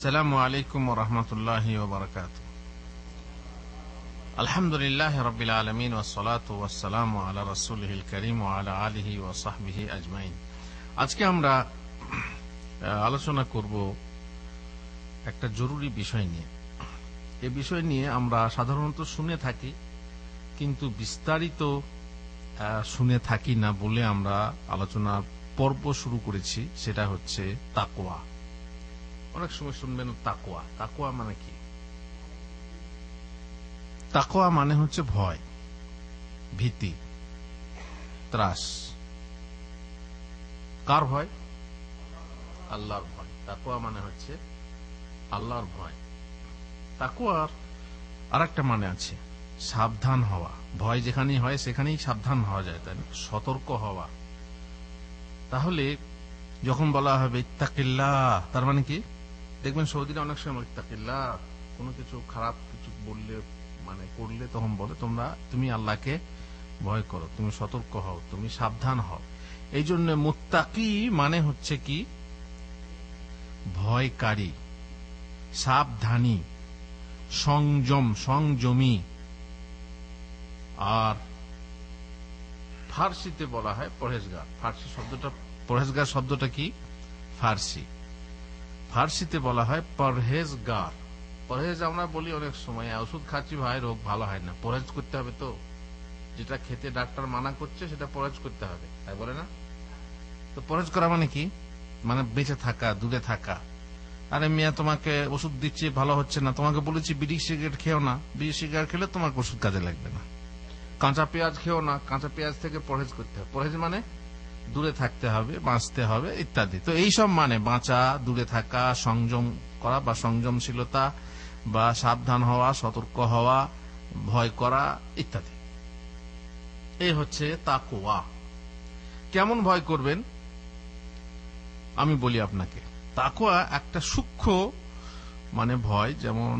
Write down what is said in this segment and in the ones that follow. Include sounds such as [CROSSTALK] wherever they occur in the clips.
السلام عليكم ورحمة الله وبركاته الحمد لله رب العالمين والصلاة والسلام على رسوله الكريم وعلى آله وصحبه أجمعين আজকে আমরা আহ, আলোচনা করব একটা জরুরি বিষয় নিয়ে এ বিষয় নিয়ে আমরা সাধারণত শুনে থাকি কিন্তু বিস্তারিত আহ, শুনে থাকি না বলে আমরা আলোচনা পর্ব শুরু করেছি সেটা হচ্ছে তাকওয়া অনেক সময় শুনবেন তাকোয়া তাকোয়া মানে কি? তাকোয়া মানে হচ্ছে ভয়, ভীতি, ত্রাস। কার ভয়? আল্লাহর ভয়। তাকোয়া মানে হচ্ছে আল্লাহর ভয়। তাকোয়ার আর একটা মানে আছে, সাবধান হওয়া। ভয় যেখানেই হয়, সেখানেই সাবধান হওয়া যায়, তাই? সতর্ক হওয়া। তাহলে যখন বলা হবে ইত্তাকিল্লাহ, তার মানে কি? দেখবেন সৌদিরা অনেক সময় ইত্তাকিল্লাহ কোনো কিছু খারাপ কিছু বললে মানে করলে তখন বলে, তোমরা, তুমি আল্লাহকে ভয় করো, তুমি সতর্ক হও, তুমি সাবধান হও। এই জন্য মুত্তাকি মানে হচ্ছে কি? ভয়কারী, সাবধানী, সংযম, সংযমী। আর ফার্সিতে বলা হয় পরহেজগার। ফার্সি শব্দটা, পরহেজগার শব্দটা কি? ফার্সি। ফার্সিতে বলা হয় পরহেজগার। পরহেজ আমরা বলি অনেক সময় ওষুধ খাচ্ছি ভাই, রোগ ভালো হয় না। পরহেজ করতে হবে তো। যেটা খেতে ডাক্তার মানা করছে, সেটা পরহেজ করতে হবে। তাই বলে না? তো পরহেজ করা মানে কি? মানে বেঁচে থাকা, দূরে থাকা। আরে মিয়া, তোমাকে ওষুধ দিচ্ছি, ভালো হচ্ছে না। তোমাকে বলেছি, বিড়ি সিগারেট খেও না। বিড়ি সিগারেট খেলে তোমার ওষুধ কাজে লাগবে না। কাঁচা পেঁয়াজ খেও না। কাঁচা পেঁয়াজ থেকে পরহেজ করতে হবে। পরহেজ মানে? দূরে থাকতে হবে, বাঁচতে হবে, ইত্যাদি। তো এই সব মানে বাঁচা, দূরে থাকা, সংযম করা বা সংযমশীলতা বা সাবধান হওয়া, সতর্ক হওয়া, ভয় করা, ইত্যাদি। এই হচ্ছে তাকোয়া কেমন ভয় করবেন? আমি বলি আপনাকে তাকোয়া একটা সূক্ষ্ম মানে ভয়, যেমন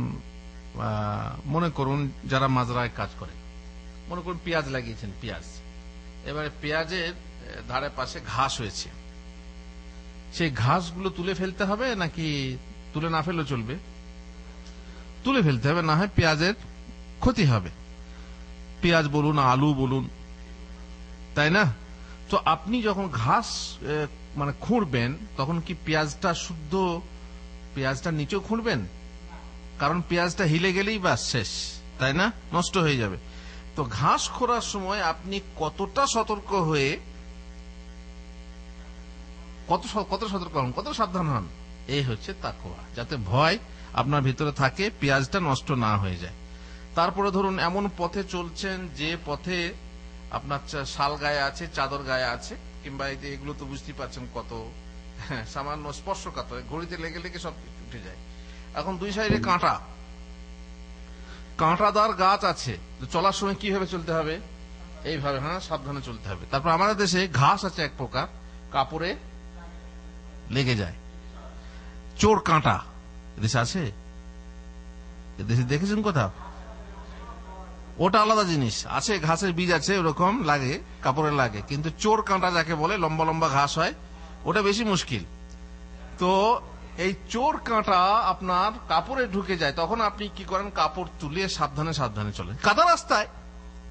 মনে করুন যারা মাজরায় কাজ করে। মনে করুন পেঁয়াজ লাগিয়েছেন, পেঁয়াজ। এবারে পেঁয়াজের ধারে পাশে ঘাস হয়েছে। সেই ঘাসগুলো তুলে ফেলতে হবে নাকি তুলে না ফেললে চলবে? তুলে ফেলতে হবে, না হয় পেঁয়াজের ক্ষতি হবে। পেঁয়াজ বলুন, আলু বলুন, তাই না? তো আপনি যখন ঘাস মানে খুঁড়বেন, তখন কি পেঁয়াজটা শুদ্ধ, পেঁয়াজটা নিচেও খুঁড়বেন? কারণ পেঁয়াজটা হিলে গেলেই বাস শেষ, তাই না? নষ্ট হয়ে যাবে। তো ঘাস খোঁড়ার সময় আপনি কতটা সতর্ক হয়ে কত কত সতর্ক হন কত সাবধান হন? এই হচ্ছে তাকোয়া যাতে ভয় আপনার ভিতরে থাকে পেঁয়াজটা নষ্ট না হয়ে যায়। তারপরে ধরুন এমন পথে চলছেন যে পথে আপনার শাল গায়ে আছে চাদর গায়ে আছে কিংবা এগুলো তো বুঝতেই পারছেন কত হ্যাঁ, সামান্য স্পর্শকাতর ঘড়িতে লেগে লেগে সব উঠে যায়। এখন দুই সাইডে কাঁটা। কাঁটাদার গাছ আছে চলার সময় কীভাবে চলতে হবে? এইভাবে হ্যাঁ সাবধানে চলতে হবে। তারপর আমাদের দেশে ঘাস আছে এক প্রকার কাপড়ে লেগে যায়। চোর কাঁটা। এদেশে আছে? এদেশে দেখেছেন কোথাও ওটা আলাদা জিনিস। আছে, ঘাসের বীজ আছে, ওরকম লাগে, কাপড়ে লাগে। কিন্তু চোর কাঁটা যাকে বলে, লম্বা লম্বা ঘাস হয়, ওটা বেশি মুশকিল। তো এই চোর কাঁটা আপনার কাপড়ে ঢুকে যায়, তখন আপনি কি করেন? কাপড় তুলে সাবধানে সাবধানে চলেন। কাদা রাস্তায়,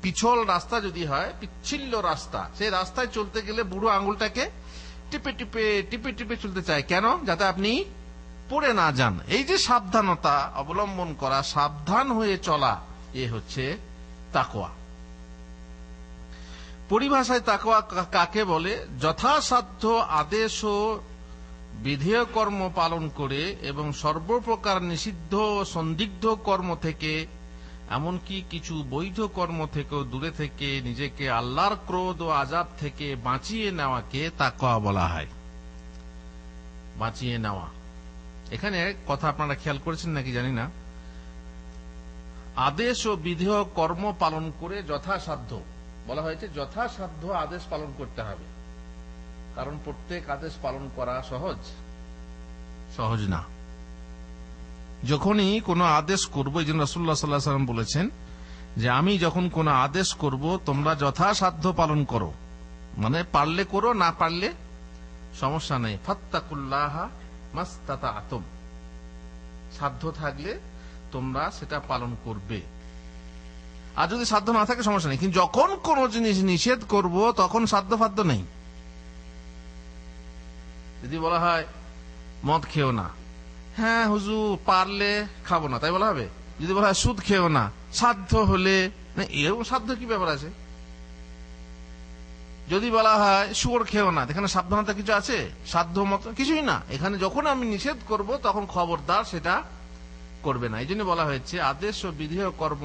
পিছল রাস্তা যদি হয় পিচ্ছিল্য রাস্তা। সেই রাস্তায় চলতে গেলে বুড়ো আঙুলটাকে টিপে টিপে টিপে টিপে চলতে চায়। কেন? যাতে আপনি পড়ে না যান। এই যে সাবধানতা অবলম্বন করা, সাবধান হয়ে চলা, এ হচ্ছে তাকোয়া পরিভাষায় তাকোয়া কাকে বলে? যথাসাধ্য আদেশ ও বিধেয় কর্ম পালন করে এবং সর্বপ্রকার নিষিদ্ধ সন্দিগ্ধ কর্ম থেকে এমনকি কিছু বৈধ কর্ম থেকেও দূরে থেকে নিজেকে আল্লাহর ক্রোধ ও আজাব থেকে বাঁচিয়ে নেওয়াকে তাকওয়া বলা হয়। বাঁচিয়ে নেওয়া। এখানে কথা আপনারা খেয়াল করেছেন নাকি জানি না? আদেশ ও বিধেয় কর্ম পালন করে যথাসাধ্য। বলা হয়েছে যথাসাধ্য আদেশ পালন করতে হবে। কারণ প্রত্যেক আদেশ পালন করা সহজ। সহজ না। যখনই কোনো আদেশ করব, এই জন্য রসুল্লাহ সাল্লাহ সাল্লাম বলেছেন যে আমি যখন কোনো আদেশ করব, তোমরা যথাসাধ্য পালন করো। মানে পারলে করো, না পারলে সমস্যা নেই। ফাত্তাকুল্লাহ আতম সাধ্য থাকলে তোমরা সেটা পালন করবে। আর যদি সাধ্য না থাকে, সমস্যা নেই। কিন্তু যখন কোন জিনিস নিষেধ করব, তখন সাধ্য ফাধ্য নেই। যদি বলা হয়, মদ খেও না হ্যাঁ হুজুর, পারলে খাব না, তাই বলা হবে? যদি বলা হয়, সুদ খেও না, সাধ্য হলে এরকম সাধ্য কি ব্যাপার আছে? যদি বলা হয়, শুয়োর খেও না, এখানে সাবধানতা কিছু আছে? সাধ্য মতো কিছুই না। এখানে যখন আমি নিষেধ করব, তখন খবরদার সেটা করবে না। এই জন্য বলা হয়েছে, আদেশ ও বিধেয় কর্ম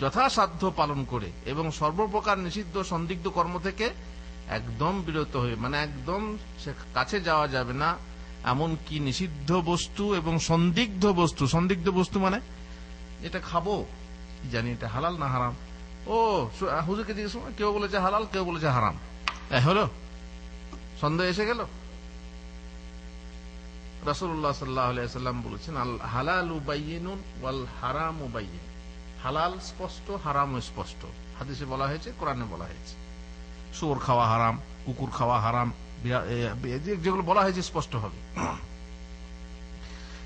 যথাসাধ্য পালন করে এবং সর্বপ্রকার নিষিদ্ধ সন্দিগ্ধ কর্ম থেকে একদম বিরত হয়ে মানে একদম সে কাছে যাওয়া যাবে না এমন কি নিষিদ্ধ বস্তু এবং সন্দিগ্ধ বস্তু? সন্দিগ্ধ বস্তু মানে? এটা খাব। জানি এটা হালাল না হারাম? ও হুজুরকে জিজ্ঞেস কেউ বলেছে হালাল, কেউ বলেছে হারাম। হলো? সন্দেহ এসে গেল? রাসুল্লাহ সাল্লাম বলেছেন হালাল উবাইনুন ওয়াল হারাম উবাইন হালাল স্পষ্ট হারাম স্পষ্ট। হাদিসে বলা হয়েছে, কোরআনে বলা হয়েছে। শুয়োর খাওয়া হারাম, কুকুর খাওয়া হারাম যেগুলো বলা হয়েছে স্পষ্ট হবে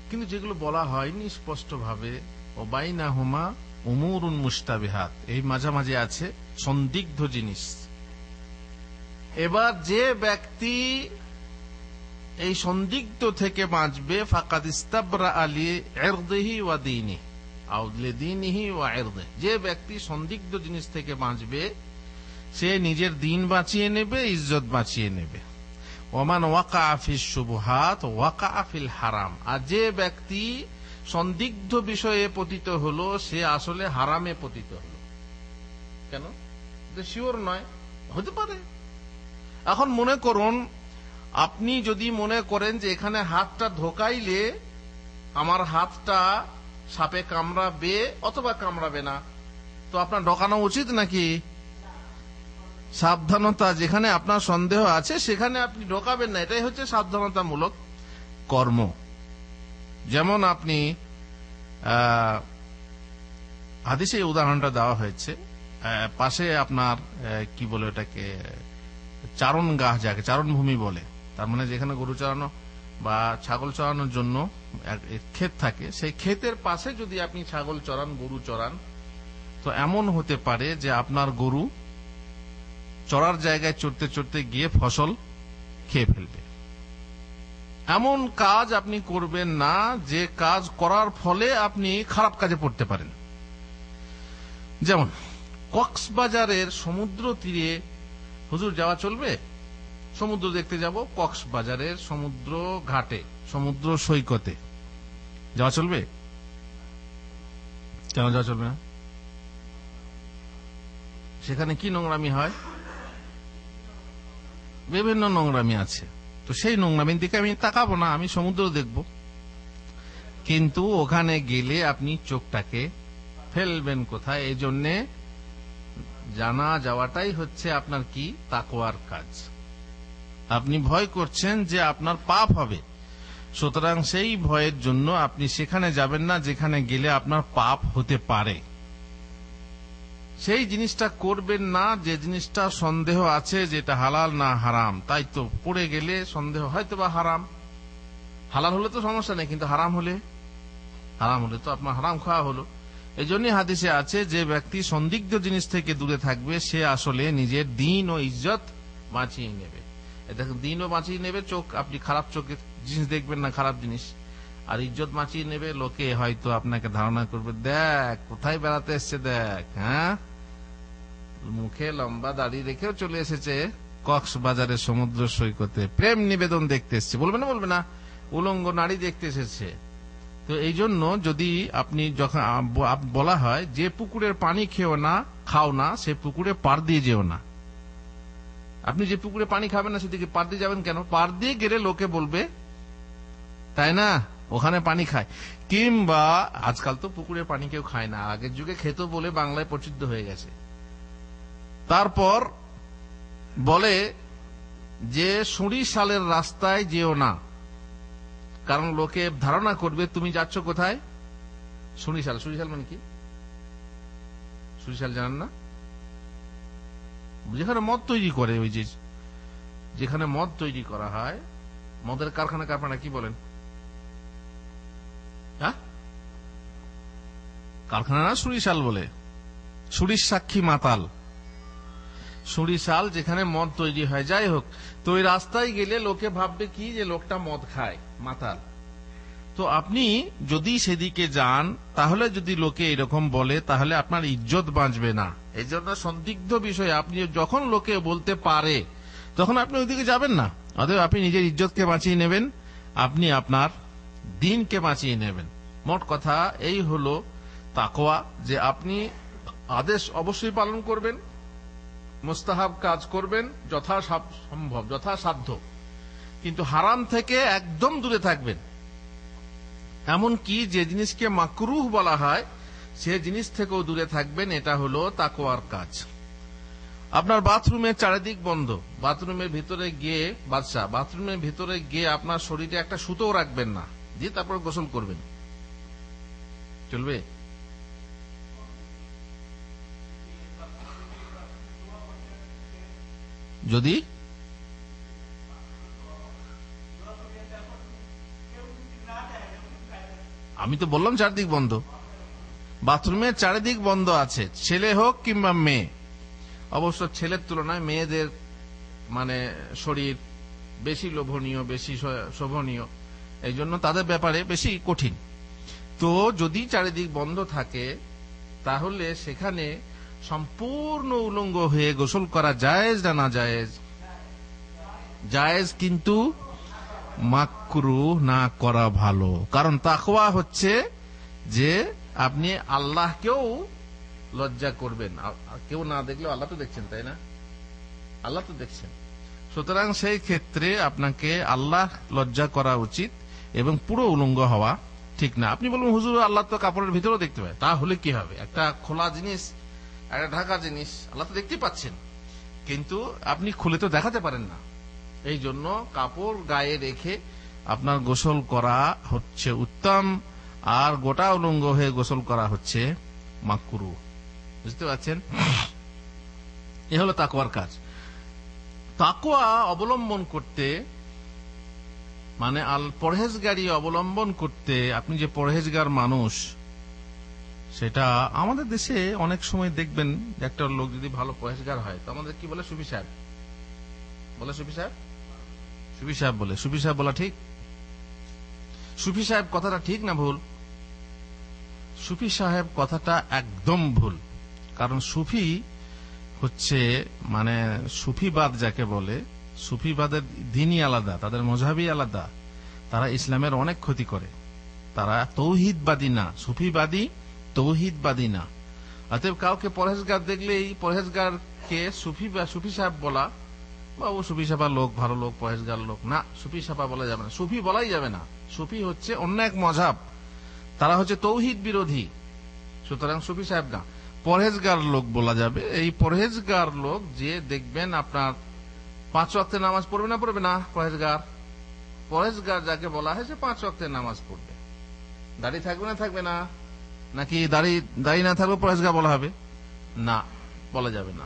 কিন্তু যেগুলো বলা হয়নি স্পষ্ট ভাবে ওবাইনা হুমা উমুরুন মুস্তাবিহাত এই মাঝামাঝি আছে সন্দিগ্ধ জিনিস। এবার যে ব্যক্তি এই সন্দিগ্ধ থেকে বাঁচবে, ফাকাদ ইস্তাবরা আলী এরদেহি ওয়া দিনী যে ব্যক্তি সন্দিগ্ধ জিনিস থেকে বাঁচবে, সে নিজের দিন বাঁচিয়ে নেবে, ইজ্জত বাঁচিয়ে নেবে। ওমান ওয়াকা আফিস শুভহাত ওয়াকা আফিল হারাম। আর যে ব্যক্তি সন্দিগ্ধ বিষয়ে পতিত হলো, সে আসলে হারামে পতিত হলো। কেন? শিওর নয়। হতে পারে। এখন মনে করুন, আপনি যদি মনে করেন যে এখানে হাতটা ঢোকাইলে আমার হাতটা সাপে কামড়াবে অথবা কামড়াবে না, তো আপনার ঢোকানো উচিত নাকি? সাবধানতা যেখানে আপনার সন্দেহ আছে, সেখানে আপনি ঢোকাবেন না। এটাই হচ্ছে সাবধানতামূলক কর্ম। যেমন আপনি হাদিসে উদাহরণটা দেওয়া হয়েছে। পাশে আপনার কি বলে ওটাকে চারণ গাছ যাকে চারণ ভূমি বলে। তার মানে যেখানে গরু চড়ানো বা ছাগল চড়ানোর জন্য ক্ষেত থাকে, সেই ক্ষেতের পাশে যদি আপনি ছাগল চড়ান, গরু চড়ান, তো এমন হতে পারে যে আপনার গরু চড়ার জায়গায় চড়তে চড়তে গিয়ে ফসল খেয়ে ফেলবে। এমন কাজ আপনি করবেন না, যে কাজ করার ফলে আপনি খারাপ কাজে পড়তে পারেন। যেমন, কক্সবাজারের সমুদ্র তীরে, হুজুর যাওয়া চলবে? সমুদ্র দেখতে যাব, কক্সবাজারের সমুদ্র ঘাটে, সমুদ্র সৈকতে। যাওয়া চলবে? কেন যাওয়া চলবে না? সেখানে কি নোংরামি হয়? বিভিন্ন নোংরামি আছে। তো সেই নোংরামির দিকে আমি তাকাবো না, আমি সমুদ্র দেখব। কিন্তু ওখানে গেলে আপনি চোখটাকে ফেলবেন কোথায়? এই জন্যে জানা যাওয়াটাই হচ্ছে আপনার কি? তাকওয়ার কাজ। আপনি ভয় করছেন যে আপনার পাপ হবে। সুতরাং সেই ভয়ের জন্য আপনি সেখানে যাবেন না যেখানে গেলে আপনার পাপ হতে পারে। সেই জিনিসটা করবেন না, যে জিনিসটা সন্দেহ আছে যেটা হালাল না হারাম। তাই তো পড়ে গেলে সন্দেহ হয়তো বা হারাম। হালাল হলে তো সমস্যা নেই, কিন্তু হারাম হলে? হারাম হলে তো আপনার হারাম খাওয়া হলো। এই জন্যই হাদিসে আছে, যে ব্যক্তি সন্দিগ্ধ জিনিস থেকে দূরে থাকবে, সে আসলে নিজের দিন ও ইজ্জত বাঁচিয়ে নেবে। দেখেন দিনও বাঁচিয়ে নেবে চোখ, আপনি খারাপ চোখে জিনিস দেখবেন না, খারাপ জিনিস। আর ইজ্জত বাঁচিয়ে নেবে, লোকে হয়তো আপনাকে ধারণা করবে, দেখ, কোথায় বেড়াতে এসছে, দেখ হ্যাঁ? মুখে লম্বা দাড়ি রেখেও চলে এসেছে কক্সবাজারের সমুদ্র সৈকতে। প্রেম নিবেদন দেখতে এসছে। বলবে না বলবে না। উলঙ্গ নারী দেখতে এসেছে। তো এই জন্য যদি আপনি যখন বলা হয় যে পুকুরের পানি খেও না, খাও না, সে পুকুরে পার দিয়ে যেও না। আপনি যে পুকুরে পানি খাবেন না, সেদিকে পার দিয়ে যাবেন কেন? পার দিয়ে গেলে লোকে বলবে, তাই না? ওখানে পানি খায়। কিংবা আজকাল তো পুকুরে পানি কেউ খায় না। আগের যুগে খেত বলে বাংলায় প্রসিদ্ধ হয়ে গেছে। তারপর বলে যে, সুড়ি সালের রাস্তায় যেও না। কারণ লোকে ধারণা করবে, তুমি যাচ্ছ কোথায়? সুরিশাল সুরিশাল মানে কি? সুরিশাল জানেন না? যেখানে মদ তৈরি করে, ওই যেখানে মদ তৈরি করা হয়, মদের কারখানাকে আপনারা কি বলেন? হ্যাঁ? কারখানা না সুরিশাল বলে? সুরিশ সাক্ষী মাতাল। সুরিশাল যেখানে মদ তৈরি হয়। যাই হোক, তো ওই রাস্তায় গেলে লোকে ভাববে কি যে লোকটা মদ খায়, মাতাল। তো আপনি যদি সেদিকে যান, তাহলে যদি লোকে এরকম বলে, তাহলে আপনার ইজ্জত বাঁচবে না। এই জন্য সন্দিগ্ধ বিষয় আপনি যখন লোকে বলতে পারে, তখন আপনি ওইদিকে যাবেন না। অতএব আপনি নিজের ইজ্জতকে বাঁচিয়ে নেবেন, আপনি আপনার দিনকে বাঁচিয়ে নেবেন। মোট কথা এই হলো তাকোয়া যে আপনি আদেশ অবশ্যই পালন করবেন। মোস্তাহাব কাজ করবেন যথা সম্ভব যথাসাধ্য। কিন্তু হারাম থেকে একদম দূরে থাকবেন। এমনকি যে জিনিসকে মাকরুহ বলা হয়, সে জিনিস থেকেও দূরে থাকবেন, এটা হলো তাকোয়ার কাজ। আপনার বাথরুমের চারিদিক বন্ধ। বাথরুমের ভিতরে গিয়ে বাদশাহ বাথরুমের ভিতরে গিয়ে আপনার শরীরে একটা সুতো রাখবেন না। দিয়ে তারপর গোসল করবেন। চলবে? যদি? আমি তো বললাম চারদিক বন্ধ। বাথরুমের চারিদিক বন্ধ আছে। ছেলে হোক কিংবা মেয়ে। অবশ্য ছেলের তুলনায় মেয়েদের মানে শরীর বেশি লোভনীয়, বেশি শোভনীয়। এই জন্য তাদের ব্যাপারে বেশি কঠিন। তো যদি চারিদিক বন্ধ থাকে, তাহলে সেখানে সম্পূর্ণ উলঙ্গ হয়ে গোসল করা জায়েজ না না জায়েজ? জায়েজ কিন্তু মাকরু না করা ভালো। কারণ তাকওয়া হচ্ছে যে আপনি আল্লাহকেও লজ্জা করবেন। কেউ না দেখলেও আল্লাহ তো দেখছেন, তাই না? আল্লাহ তো দেখছেন। সুতরাং সেই ক্ষেত্রে আপনাকে আল্লাহ লজ্জা করা উচিত এবং পুরো উলঙ্গ হওয়া ঠিক না। আপনি বলুন হুজুর, আল্লাহ তো কাপড়ের ভিতরেও দেখতে পায়। তাহলে কি হবে? একটা খোলা জিনিস একটা ঢাকা জিনিস, আল্লাহ তো দেখতে পাচ্ছেন। কিন্তু আপনি খুলে তো দেখাতে পারেন না। এই জন্য কাপড় গায়ে রেখে আপনার গোসল করা হচ্ছে উত্তম, আর গোটা উলঙ্গ হয়ে গোসল করা হচ্ছে মাকুরু। বুঝতে পারছেন? এ হলো তাকুয়ার কাজ। তাকুয়া অবলম্বন করতে মানে আল পরহেজগারি অবলম্বন করতে, আপনি যে পরহেজগার মানুষ সেটা আমাদের দেশে অনেক সময় দেখবেন একটা লোক যদি ভালো পরহেজগার হয়, তো আমাদের কি বলে সুফি সাহেব? বলে সুফি সাহেব? সুফি সাহেব বলে। সুফি সাহেব বলা ঠিক? সুফি সাহেব কথাটা ঠিক না ভুল? সুফি সাহেব কথাটা একদম ভুল। কারণ সুফি হচ্ছে মানে সুফিবাদ যাকে বলে, সুফিবাদের দিনই আলাদা, তাদের মজাবি আলাদা। তারা ইসলামের অনেক ক্ষতি করে। তারা তৌহিদবাদী না, সুফিবাদী তৌহিদবাদী না অতএব কাউকে পরহেজগার দেখলেই পরহেজগারকে সুফি বা সুফি সাহেব বলা, বা ও সুফি সাপা লোক, ভালো লোক, পরহেজগার লোক, না, সুফি সাপা বলা যাবে না। সুফি বলাই যাবে না। সুফি হচ্ছে অন্য এক মজাব। তারা হচ্ছে তৌহিদ বিরোধী। সুতরাং সুফি সাহেব না। পরহেজগার লোক বলা যাবে। এই পরহেজগার লোক যে দেখবেন আপনার পাঁচ অক্টের নামাজ পড়বে না পড়বে না, পরহেজগার? পরহেজগার যাকে বলা হয় সে পাঁচ অক্টের নামাজ পড়বে। দাঁড়িয়ে থাকবে না থাকবে না। নাকি দাড়ি দাড়ি না থাকবে পরহেজগার বলা হবে? না, বলা যাবে না।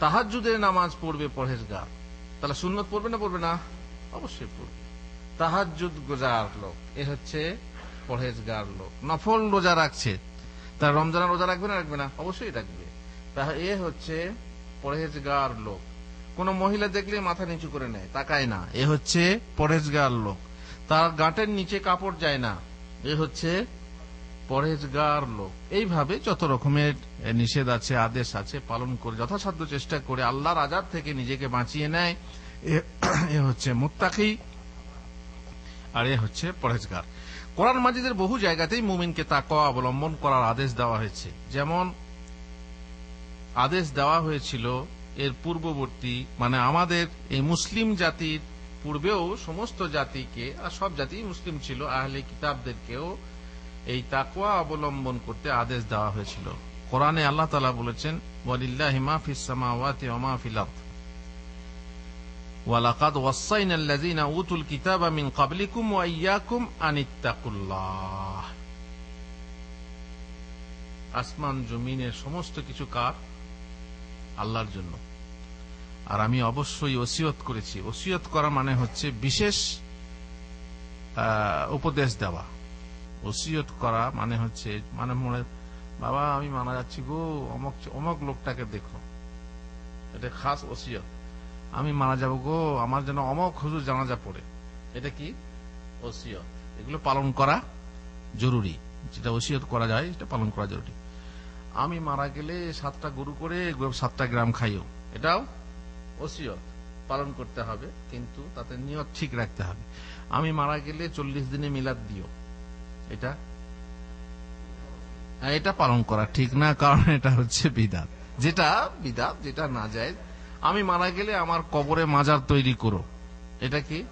তাহাজুদের নামাজ পড়বে পরহেজগার। তাহলে সুন্নত পড়বে না পড়বে না? অবশ্যই পড়বে। তাহাজুদ গোজার লোক, এ হচ্ছে পরহেজগার লোক। নফল রোজা রাখছে। তার রমজানের রোজা রাখবে না রাখবে না? অবশ্যই রাখবে। এ হচ্ছে পরহেজগার লোক। কোন মহিলা দেখলে মাথা নিচু করে নেয়, তাকায় না। এ হচ্ছে পরহেজগার লোক। তার গাঁটের নিচে কাপড় যায় না। এ হচ্ছে পরহেজগার লোক। এইভাবে যত রকমের নিষেধ আছে, আদেশ আছে, পালন করে, যথাসাধ্য চেষ্টা করে আল্লাহর আজাদ থেকে নিজেকে বাঁচিয়ে নেয়, এ হচ্ছে মুত্তাকি আর এ হচ্ছে পরহেজগার কোরআন মাজিদের বহু জায়গাতেই মুমিনকে তাকওয়া অবলম্বন করার আদেশ দেওয়া হয়েছে। যেমন, আদেশ দেওয়া হয়েছিল এর পূর্ববর্তী মানে আমাদের এই মুসলিম জাতির পূর্বেও সমস্ত জাতিকে, আর সব জাতি মুসলিম ছিল, আহলে কিতাবদেরকেও এই তাকুয়া অবলম্বন করতে আদেশ দেওয়া হয়েছিল। কোরআনে আল্লাহ তালা বলেছেন মিন আসমান, জমিনের সমস্ত কিছু কার? আল্লাহর জন্য। আর আমি অবশ্যই ওসিয়ত করেছি। ওসিয়ত করা মানে হচ্ছে বিশেষ উপদেশ দেওয়া। ওসিয়ত করা মানে হচ্ছে মানে মনে, বাবা আমি মারা যাচ্ছি গো, অমক অমক লোকটাকে দেখো। এটা খাস ওসিয়ত। আমি মারা যাব গো, আমার যেন অমক হুজুর জানাজা পড়ে। এটা কি? ওসিয়ত। এগুলো পালন করা জরুরি। যেটা ওসিয়ত করা যায়, সেটা পালন করা জরুরি। আমি মারা গেলে সাতটা গরু করে সাতটা গ্রাম খাইও। এটাও ওসিয়ত। পালন করতে হবে, কিন্তু তাতে নিয়ত ঠিক রাখতে হবে। আমি মারা গেলে চল্লিশ দিনে মিলাদ দিও। এটা? এটা পালন করা ঠিক না, কারণ এটা হচ্ছে বিদাত। যেটা বিদাত, যেটা না যায় আমি মারা গেলে আমার কবরে মাজার তৈরি করো। এটা কি?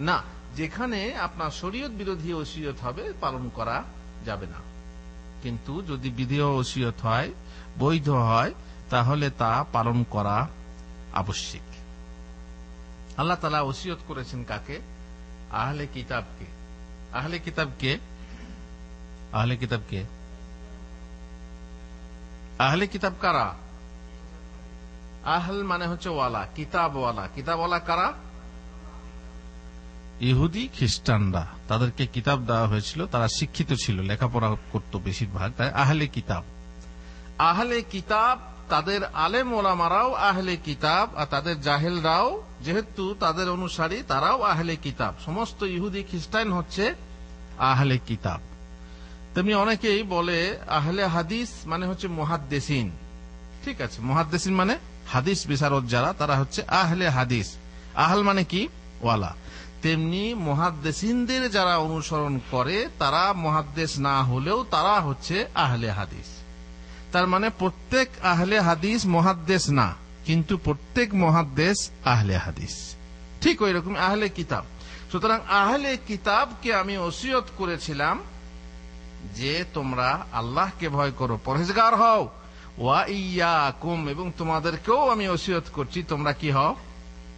না, যেখানে আপনার শরীয়ত বিরোধী ওসিয়ত হবে, পালন করা যাবে না। কিন্তু যদি বিধি ওসিয়ত হয়, বৈধ হয়, তাহলে তা পালন করা আবশ্যিক। আল্লাহ তালা ওসিয়ত করেছেন কাকে? আহলে কিতাবকে। আহলে কিতাবকে আহলে কিতাবকে আহলে কিতাব কারা আহল মানে হচ্ছে ওয়ালা কিতাব ওয়ালা কিতাব ওয়ালা কারা ইহুদি খ্রিস্টানরা তাদেরকে কিতাব দেওয়া হয়েছিল, তারা শিক্ষিত ছিল, লেখাপড়া করত বেশিরভাগ, তাই আহলে কিতাব। আহলে কিতাব, তাদের আলেম ওলামারাও আহলে কিতাব, আর তাদের জাহেলরাও, যেহেতু তাদের অনুসারী, তারাও আহলে কিতাব। সমস্ত ইহুদি খ্রিস্টান হচ্ছে আহলে কিতাব। তেমনি অনেকেই বলে আহলে হাদিস মানে হচ্ছে মহাদ্দেসিন। ঠিক আছে, মহাদ্দেসিন মানে হাদিস বিশারদ যারা, তারা হচ্ছে আহলে হাদিস। আহল মানে কি? ওয়ালা। তেমনি মহাদ্দেসিনদের যারা অনুসরণ করে, তারা মহাদ্দেশ না হলেও তারা হচ্ছে আহলে হাদিস। তার মানে প্রত্যেক আহলে হাদিস মহাদ্দেশ না, কিন্তু প্রত্যেক মহাদ্দেশ আহলে হাদিস। ঠিক ওই রকম আহলে কিতাব। সুতরাং আহলে কিতাবকে আমি ওসিয়ত করেছিলাম যে তোমরা আল্লাহকে ভয় করো, পরহেজগার হও। ওয়া ইয়া কুম এবং তোমাদেরকেও আমি ওসিয়ত করছি, তোমরা কি হও?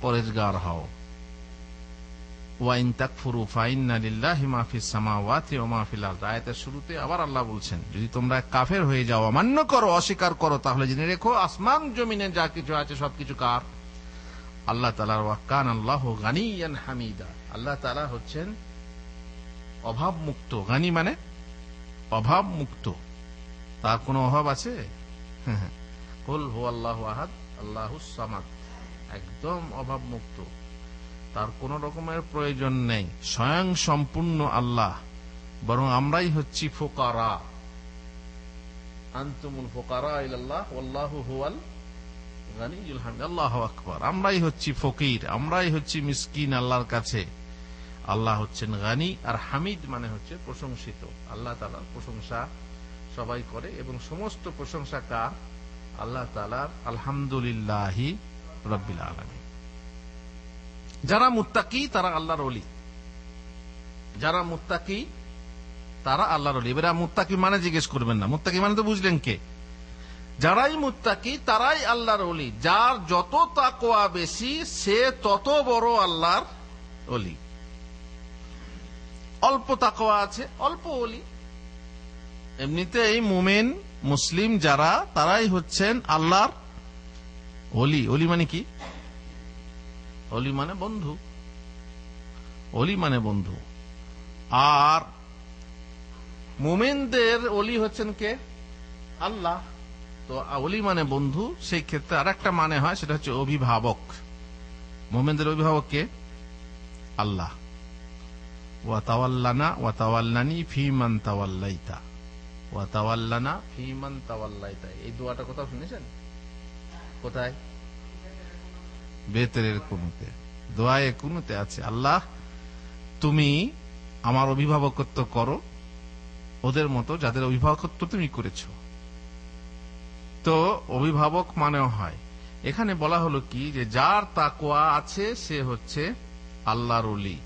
পরেজগার হও। শুরুতে আবার আল্লাহ বলছেন, যদি তোমরা কাফের হয়ে যাও, অমান্য করো, অস্বীকার করো, তাহলে জেনে রেখো, আসমান, জমিনে যা কিছু আছে, সবকিছু কার? আল্লাহ তাআলার ওয়াক্কান আল্লাহ গানিয়ান হামিদা। আল্লাহ তাআলা হচ্ছেন অভাব মুক্ত গানি মানে অভাব মুক্ত তার কোনো অভাব আছে? [LAUGHS] আল্লাহ একদম অভাব মুক্ত তার কোন রকমের প্রয়োজন নেই। স্বয়ং সম্পূর্ণ আল্লাহ। বরং আমরাই হচ্ছি ফোকারা। আন্তমুল ফোকারা হুয়াল আমরাই হচ্ছি ফকির, আমরাই হচ্ছি মিসকিন আল্লাহর কাছে। আল্লাহ হচ্ছেন গানি আর হামিদ মানে হচ্ছে প্রশংসিত। আল্লাহ তালার প্রশংসা সবাই করে এবং সমস্ত প্রশংসা কার? আল্লাহ তালার আলহামদুলিল্লাহি রব্বিল আলমী যারা মুত্তাকি, তারা আল্লাহর অলি যারা মুত্তাকি, তারা আল্লাহর অলি এবারে মুত্তাকি মানে জিজ্ঞেস করবেন না। মুত্তাকি মানে তো বুঝলেন কে? যারাই মুত্তাকি, তারাই আল্লাহর অলি যার যত তাকোয়া বেশি, সে তত বড় আল্লাহর অলি অল্প তাকোয়া আছে, অল্প অলি এমনিতেই মুমেন, মুসলিম যারা, তারাই হচ্ছেন আল্লাহর অলি অলি মানে কি? অলি মানে বন্ধু। অলি মানে বন্ধু। আর মোমেনদের অলি হচ্ছেন কে? আল্লাহ। তো অলি মানে বন্ধু, সেই ক্ষেত্রে আর একটা মানে হয়, সেটা হচ্ছে অভিভাবক। মোমেনদের অভিভাবক কে? আল্লাহ। আল্লাহ, তুমি আমার অভিভাবকত্ব করো। ওদের মতো যাদের অভিভাবকত্ব তুমি করেছ। তো অভিভাবক মানেও হয়। এখানে বলা হলো কি? যে যার তাকোয়া আছে, সে হচ্ছে আল্লাহর অলি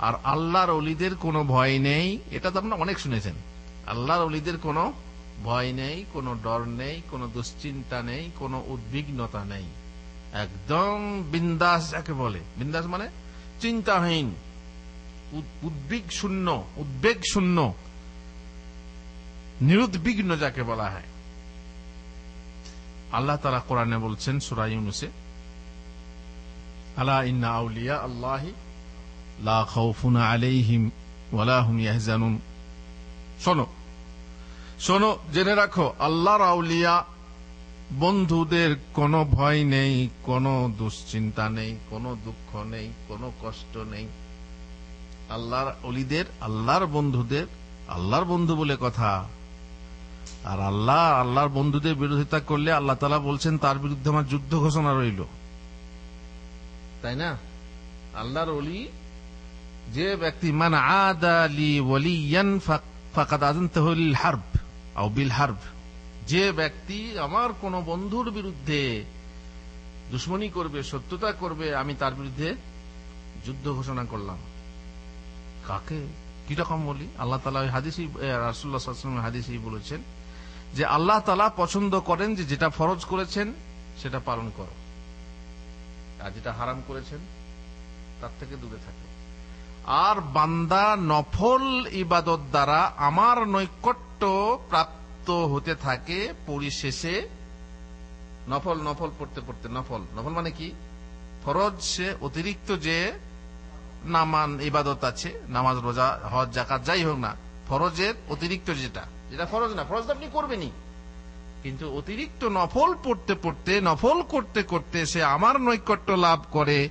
আর আল্লাহর অলিদের কোনো ভয় নেই। এটা তো আপনারা অনেক শুনেছেন। আল্লাহর অলিদের কোনো ভয় নেই, কোনো ডর নেই, কোনো দুশ্চিন্তা নেই, কোনো উদ্বিগ্নতা নেই। একদম বিন্দাস যাকে বলে। বিন্দাস মানে চিন্তাহীন উদ্বিগ শূন্য, উদ্বেগ শূন্য, নিরুদ্বিগ্ন যাকে বলা হয়। আল্লাহ তালা কোরআনে বলছেন সুরাই ইউনুসে, আলা ইন্না আউলিয়া আল্লাহি লা শোনো শোনো, জেনে রাখো, আল্লাহর আউলিয়া বন্ধুদের কোনো ভয় নেই, কোনো দুশ্চিন্তা নেই, কোনো দুঃখ নেই, কোনো কষ্ট নেই। আল্লাহর অলিদের আল্লাহর বন্ধুদের, আল্লাহর বন্ধু বলে কথা। আর আল্লাহ, আল্লাহর বন্ধুদের বিরোধিতা করলে আল্লাহ তালা বলছেন, তার বিরুদ্ধে আমার যুদ্ধ ঘোষণা রইল। তাই না? আল্লাহর অলি যে ব্যক্তি, মান আদালি ওয়ালিয়ান ফাকাদ আযানতাহু লিল হারব আও বিল হারব। যে ব্যক্তি আমার কোন বন্ধুর বিরুদ্ধে দুশ্মনী করবে সত্যতা করবে, আমি তার বিরুদ্ধে যুদ্ধ ঘোষণা করলাম। কাকে? কি রকম বলি? আল্লাহ তালা ওই হাদিসই রাসুল্লাহ হাদিসই বলেছেন যে আল্লাহ তালা পছন্দ করেন যে যেটা ফরজ করেছেন, সেটা পালন করো। আর যেটা হারাম করেছেন, তার থেকে দূরে থাকে। আর বান্দা নফল ইবাদত দ্বারা আমার নৈকট্য প্রাপ্ত হতে থাকে পরিশেষে নফল নফল পড়তে পড়তে, নফল। নফল মানে কি? ফরজ সে অতিরিক্ত যে নামান, ইবাদত আছে, নামাজ, রোজা, হজ জাকাত যাই হোক না, ফরজের অতিরিক্ত যেটা যেটা ফরজ না ফরজ আপনি করবেনই। কিন্তু অতিরিক্ত নফল পড়তে পড়তে, নফল করতে করতে সে আমার নৈকট্য লাভ করে,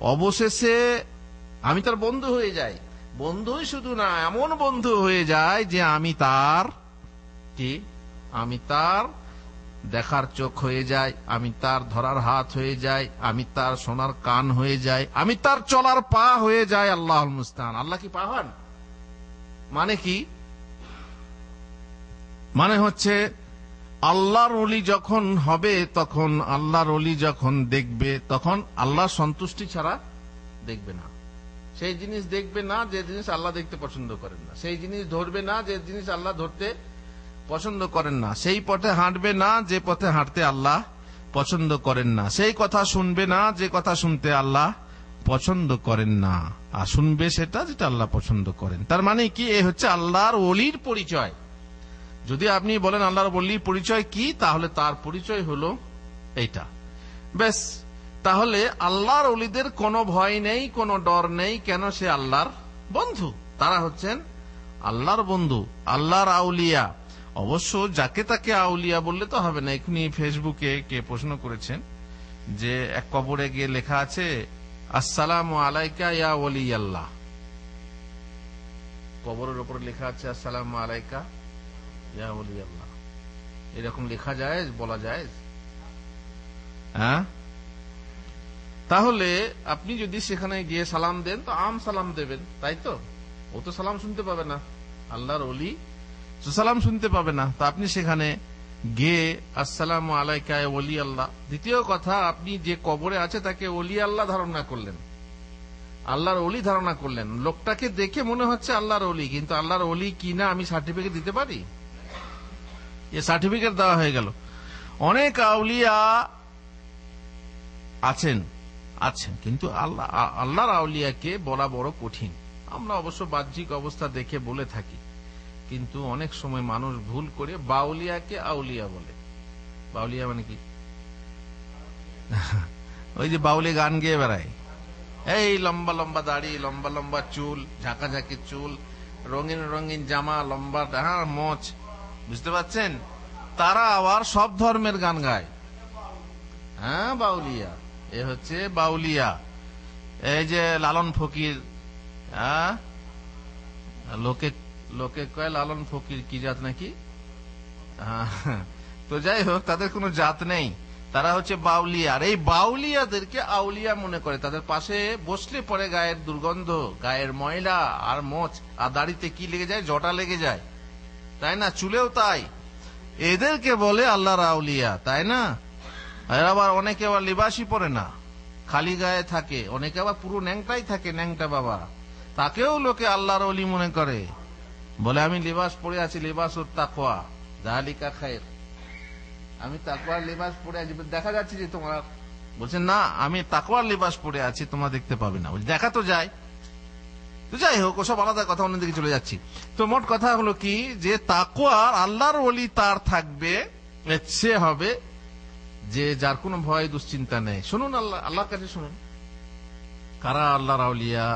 অবশেষে আমি তার বন্ধু হয়ে যাই। বন্ধুই শুধু না, এমন বন্ধু হয়ে যায় যে আমি তার কি? আমি তার দেখার চোখ হয়ে যায় আমি তার ধরার হাত হয়ে যায় আমি তার সোনার কান হয়ে যায় আমি তার চলার পা হয়ে যায় আল্লাহ মুস্তান আল্লাহ কি পা হন? মানে কি? মানে হচ্ছে আল্লাহর অলি যখন হবে, তখন আল্লাহর অলি যখন দেখবে, তখন আল্লাহ সন্তুষ্টি ছাড়া দেখবে না। সেই জিনিস দেখবে না যে জিনিস আল্লাহ দেখতে পছন্দ করেন না। সেই জিনিস ধরবে না যে জিনিস আল্লাহ ধরতে পছন্দ করেন না। সেই পথে হাঁটবে না যে পথে হাঁটতে আল্লাহ পছন্দ করেন না। সেই কথা শুনবে না যে কথা শুনতে আল্লাহ পছন্দ করেন না। আর শুনবে সেটা যেটা আল্লাহ পছন্দ করেন। তার মানে কি? এ হচ্ছে আল্লাহর অলির পরিচয়। যদি আপনি বলেন আল্লাহর অলির পরিচয় কি? তাহলে তার পরিচয় হলো এইটা। বেশ তাহলে আল্লাহর অলিদের কোনো ভয় নেই, কোনো ডর নেই, কেন সে আল্লাহর বন্ধু? তারা হচ্ছেন আল্লাহর বন্ধু, আল্লাহর আউলিয়া। অবশ্য যাকে তাকে আউলিয়া বললে তো হবে না। এখনই ফেসবুকে কে প্রশ্ন করেছেন যে এক কবরে গিয়ে লেখা আছে, আসসালাম আলাইকা ইয়া ওলি আল্লাহ কবরের উপরে লেখা আছে, আসসালাম আলাইকা ইয়া ওলি আল্লাহ এরকম লেখা যায়, বলা যায়। হ্যাঁ? তাহলে আপনি যদি সেখানে গিয়ে সালাম দেন, তো আম সালাম দেবেন, তাই তো? ও তো সালাম শুনতে পাবে না। আল্লাহর অলি সালাম শুনতে পাবে না। তা আপনি সেখানে গিয়ে, আসসালাম আলাইকায় ওলি আল্লাহ। দ্বিতীয় কথা, আপনি যে কবরে আছে তাকে ওলি আল্লাহ ধারণা করলেন। আল্লাহর অলি ধারণা করলেন। লোকটাকে দেখে মনে হচ্ছে আল্লাহর অলি কিন্তু আল্লাহর অলি কিনা আমি সার্টিফিকেট দিতে পারি? এ সার্টিফিকেট দেওয়া হয়ে গেল। অনেক আউলিয়া আছেন। আছেন। কিন্তু আল্লাহ, আল্লাহর আউলিয়াকে বলা বড় কঠিন। আমরা অবশ্য বাহ্যিক অবস্থা দেখে বলে থাকি। কিন্তু অনেক সময় মানুষ ভুল করে বাউলিয়াকে আউলিয়া বলে। বাউলিয়া মানে কি? [LAUGHS] ওই যে বাউলি গান গেয়ে বেড়ায়। এই লম্বা লম্বা দাড়ি, লম্বা লম্বা চুল, ঝাঁকাঝাঁকি চুল, রঙিন রঙিন জামা, লম্বা হ্যাঁ মোচ। বুঝতে পারছেন? তারা আবার সব ধর্মের গান গায়। হ্যাঁ বাউলিয়া। এ হচ্ছে বাউলিয়া। এই যে লালন ফকির হ্যাঁ? লোকে লোকে কয় লালন ফকির, কি জাত নাকি? তো যাই হোক, তাদের কোনো জাত নেই। তারা হচ্ছে বাউলিয়া। আর এই বাউলিয়াদেরকে আউলিয়া মনে করে। তাদের পাশে বসলে পরে গায়ের দুর্গন্ধ, গায়ের ময়লা আর মোচ। আর দাড়িতে কি লেগে যায়? জটা লেগে যায়। তাই না? চুলেও তাই। এদেরকে বলে আল্লাহর আউলিয়া, তাই না? আর আবার অনেকে আবার লিবাসই পরে না। খালি গায়ে থাকে। অনেকে আবার পুরো ন্যাংটাই থাকে, ন্যাংটা বাবা। তাকেও লোকে আল্লাহর অলি মনে করে। বলে, আমি লিবাস পরে আছি, লিবাস ওর তাকোয়া জাহালিকা খায়ের। আমি তাকওয়ার লিবাস পরে আছি। দেখা যাচ্ছে যে তোমার বলছেন, না, আমি তাকওয়ার লিবাস পরে আছি, তোমরা দেখতে পাবে না। দেখা তো যায়। তো যাই হোক, ওসব আলাদা কথা অন্যদিকে চলে যাচ্ছি। তো মোট কথা হলো কি? যে তাকওয়ার আল্লাহর অলি তার থাকবে, সে হবে যে যার কোনো ভয় দুশ্চিন্তা নেই শুনুন আল্লাহ আল্লাহর কাছে শুনুন কারা আল্লাহর আউলিয়া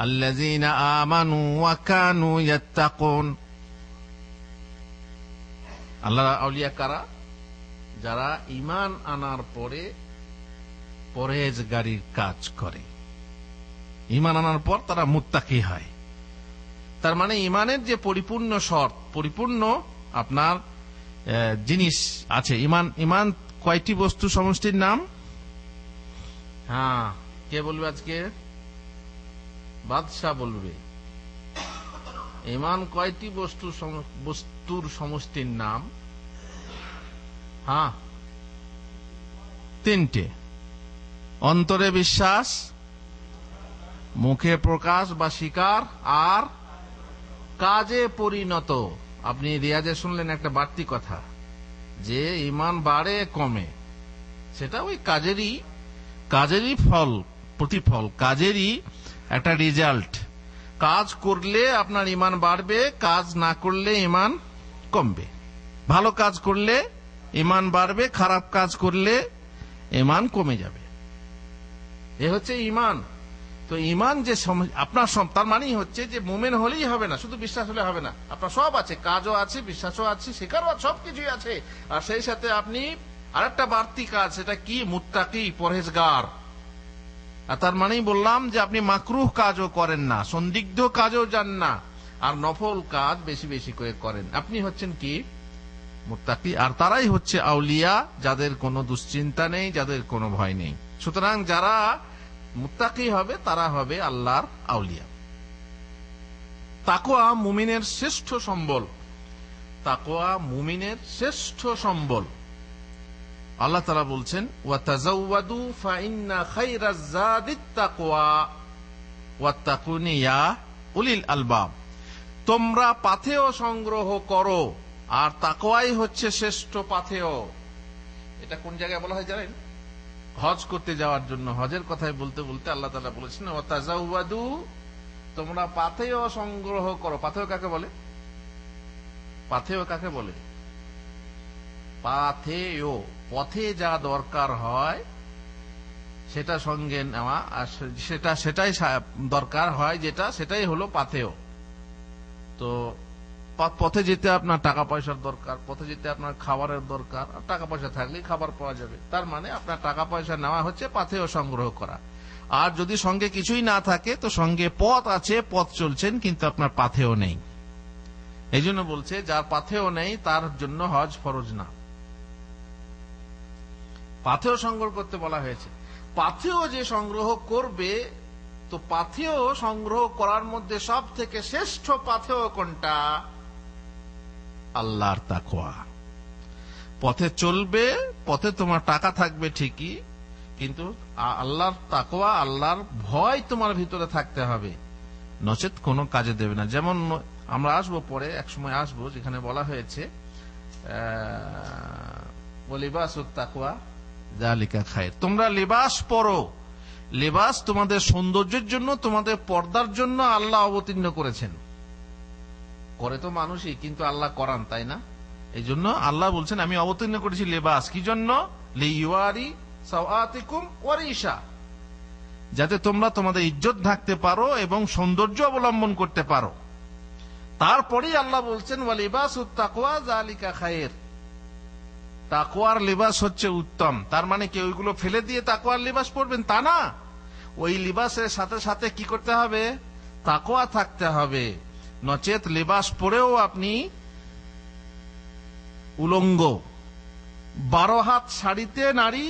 الذين آمنوا وكانوا يتقون আল্লাহ আউলিয়া কারা যারা ইমান আনার পরে পরেজগারির কাজ করে ইমান আনার পর তারা মুত্তাকি হয় তার মানে ইমানের যে পরিপূর্ণ শর্ত পরিপূর্ণ আপনার আহ, জিনিস আছে। ইমান ইমান কয়টি বস্তু সমষ্টির নাম? হ্যাঁ কে বলবে আজকে? বাদশাহ বলবে। ইমান কয়টি বস্তু বস্তুর সমষ্টির নাম? হ্যাঁ। তিনটে। অন্তরে বিশ্বাস মুখে প্রকাশ বা শিকার আর কাজে পরিণত। আপনি রিয়াজে শুনলেন একটা বাড়তি কথা, যে ইমান বাড়ে, কমে। সেটা ওই কাজেরই কাজেরই ফল, প্রতিফল, কাজেরই একটা রেজাল্ট কাজ করলে আপনার ইমান বাড়বে, কাজ না করলে ইমান কমবে। ভালো কাজ করলে ইমান বাড়বে, খারাপ কাজ করলে ইমান কমে যাবে। এ হচ্ছে ইমান তো ইমান যে আপনার তার মানেই হচ্ছে যে মোমেন হলেই হবে না, শুধু বিশ্বাস হলে হবে না। আপনার সব আছে, কাজও আছে, বিশ্বাসও আছে শেখারও আছে, সবকিছুই আছে। আর সেই সাথে আপনি আর একটা বাড়তি কাজ, সেটা কি? মুত্তাকি, পরহেজগার। আর তার মানেই বললাম যে আপনি মাকরুহ কাজও করেন না, সন্দিগ্ধ কাজও যান না, আর নফল কাজ বেশি বেশি করে করেন। আপনি হচ্ছেন কি? মুত্তাকি। আর তারাই হচ্ছে আউলিয়া, যাদের কোনো দুশ্চিন্তা নেই, যাদের কোনো ভয় নেই। সুতরাং যারা মুত্তাকি হবে, তারা হবে আল্লাহর আউলিয়া। তাকোয়া মুমিনের শ্রেষ্ঠ সম্বল। তাকোয়া মুমিনের শ্রেষ্ঠ সম্বল। আল্লাহ তারা বলছেন, ওয়াতাজাওয়াদু ফাইন্না খাইরাজ জাদিত তাকওয়া ওয়াত্তাকুনি ইয়া উলিল তোমরা পাথেয় সংগ্রহ করো, আর তাকোয়াই হচ্ছে শ্রেষ্ঠ পাথেয়। এটা কোন জায়গায় বলা হয় জানেন? হজ করতে যাওয়ার জন্য, হজের কথাই বলতে বলতে আল্লাহ তালা বলেছেন, ওয়াতাজাওয়াদু, তোমরা পাথেয় সংগ্রহ করো। পাথেয় কাকে বলে? পাথেয় কাকে বলে? পাথেয়, পথে যা দরকার হয়, সেটা সঙ্গে নেওয়া, আর সেটা, সেটাই দরকার হয় যেটা, সেটাই হলো পাথেয়। তো পথে যেতে আপনার টাকা পয়সার দরকার, পথে যেতে আপনার খাবারের দরকার টাকা পয়সা থাকলেই খাবার পাওয়া যাবে। তার মানে আপনার টাকা পয়সা নেওয়া হচ্ছে পাথেয় সংগ্রহ করা। আর যদি সঙ্গে কিছুই না থাকে, তো সঙ্গে পথ আছে, পথ চলছেন, কিন্তু আপনার পাথেও নেই। এই জন্য বলছে, যার পাথেও নেই, তার জন্য হজ ফরজ না। পাথেও সংগ্রহ করতে বলা হয়েছে। পাথেও যে সংগ্রহ করবে, তো পাথেও সংগ্রহ করার মধ্যে সব থেকে শ্রেষ্ঠ পাথেও কোনটা? আল্লাহর তাকোয়া পথে চলবে, পথে তোমার টাকা থাকবে ঠিকই, কিন্তু আল্লাহর তাকোয়া আল্লাহর ভয় তোমার ভিতরে থাকতে হবে। নচেত কোনো কাজে দেবে না। যেমন আমরা আসব পরে এক সময় আসব, যেখানে বলা হয়েছে তোমরা লিবাস পরো। লিবাস তোমাদের সৌন্দর্যের জন্য, তোমাদের পর্দার জন্য আল্লাহ অবতীর্ণ করেছেন। করে তো মানুষই, কিন্তু আল্লাহ করান, তাই না? এই জন্য আল্লাহ বলছেন, আমি অবতীর্ণ করেছি লেবাস। কি জন্য? যাতে তোমরা তোমাদের ইজ্জত ঢাকতে পারো এবং সৌন্দর্য অবলম্বন করতে পারো। তারপরেই আল্লাহ বলছেন ওয়ালিবাস লিবাস হচ্ছে উত্তম। তার মানে কি ওইগুলো ফেলে দিয়ে তাকওয়ার লিবাস পরবেন? তা না। ওই লিবাসের সাথে সাথে কি করতে হবে? তাকওয়া থাকতে হবে। নচেত লেবাস পরেও আপনি উলঙ্গ। বারো হাত শাড়িতে নারী,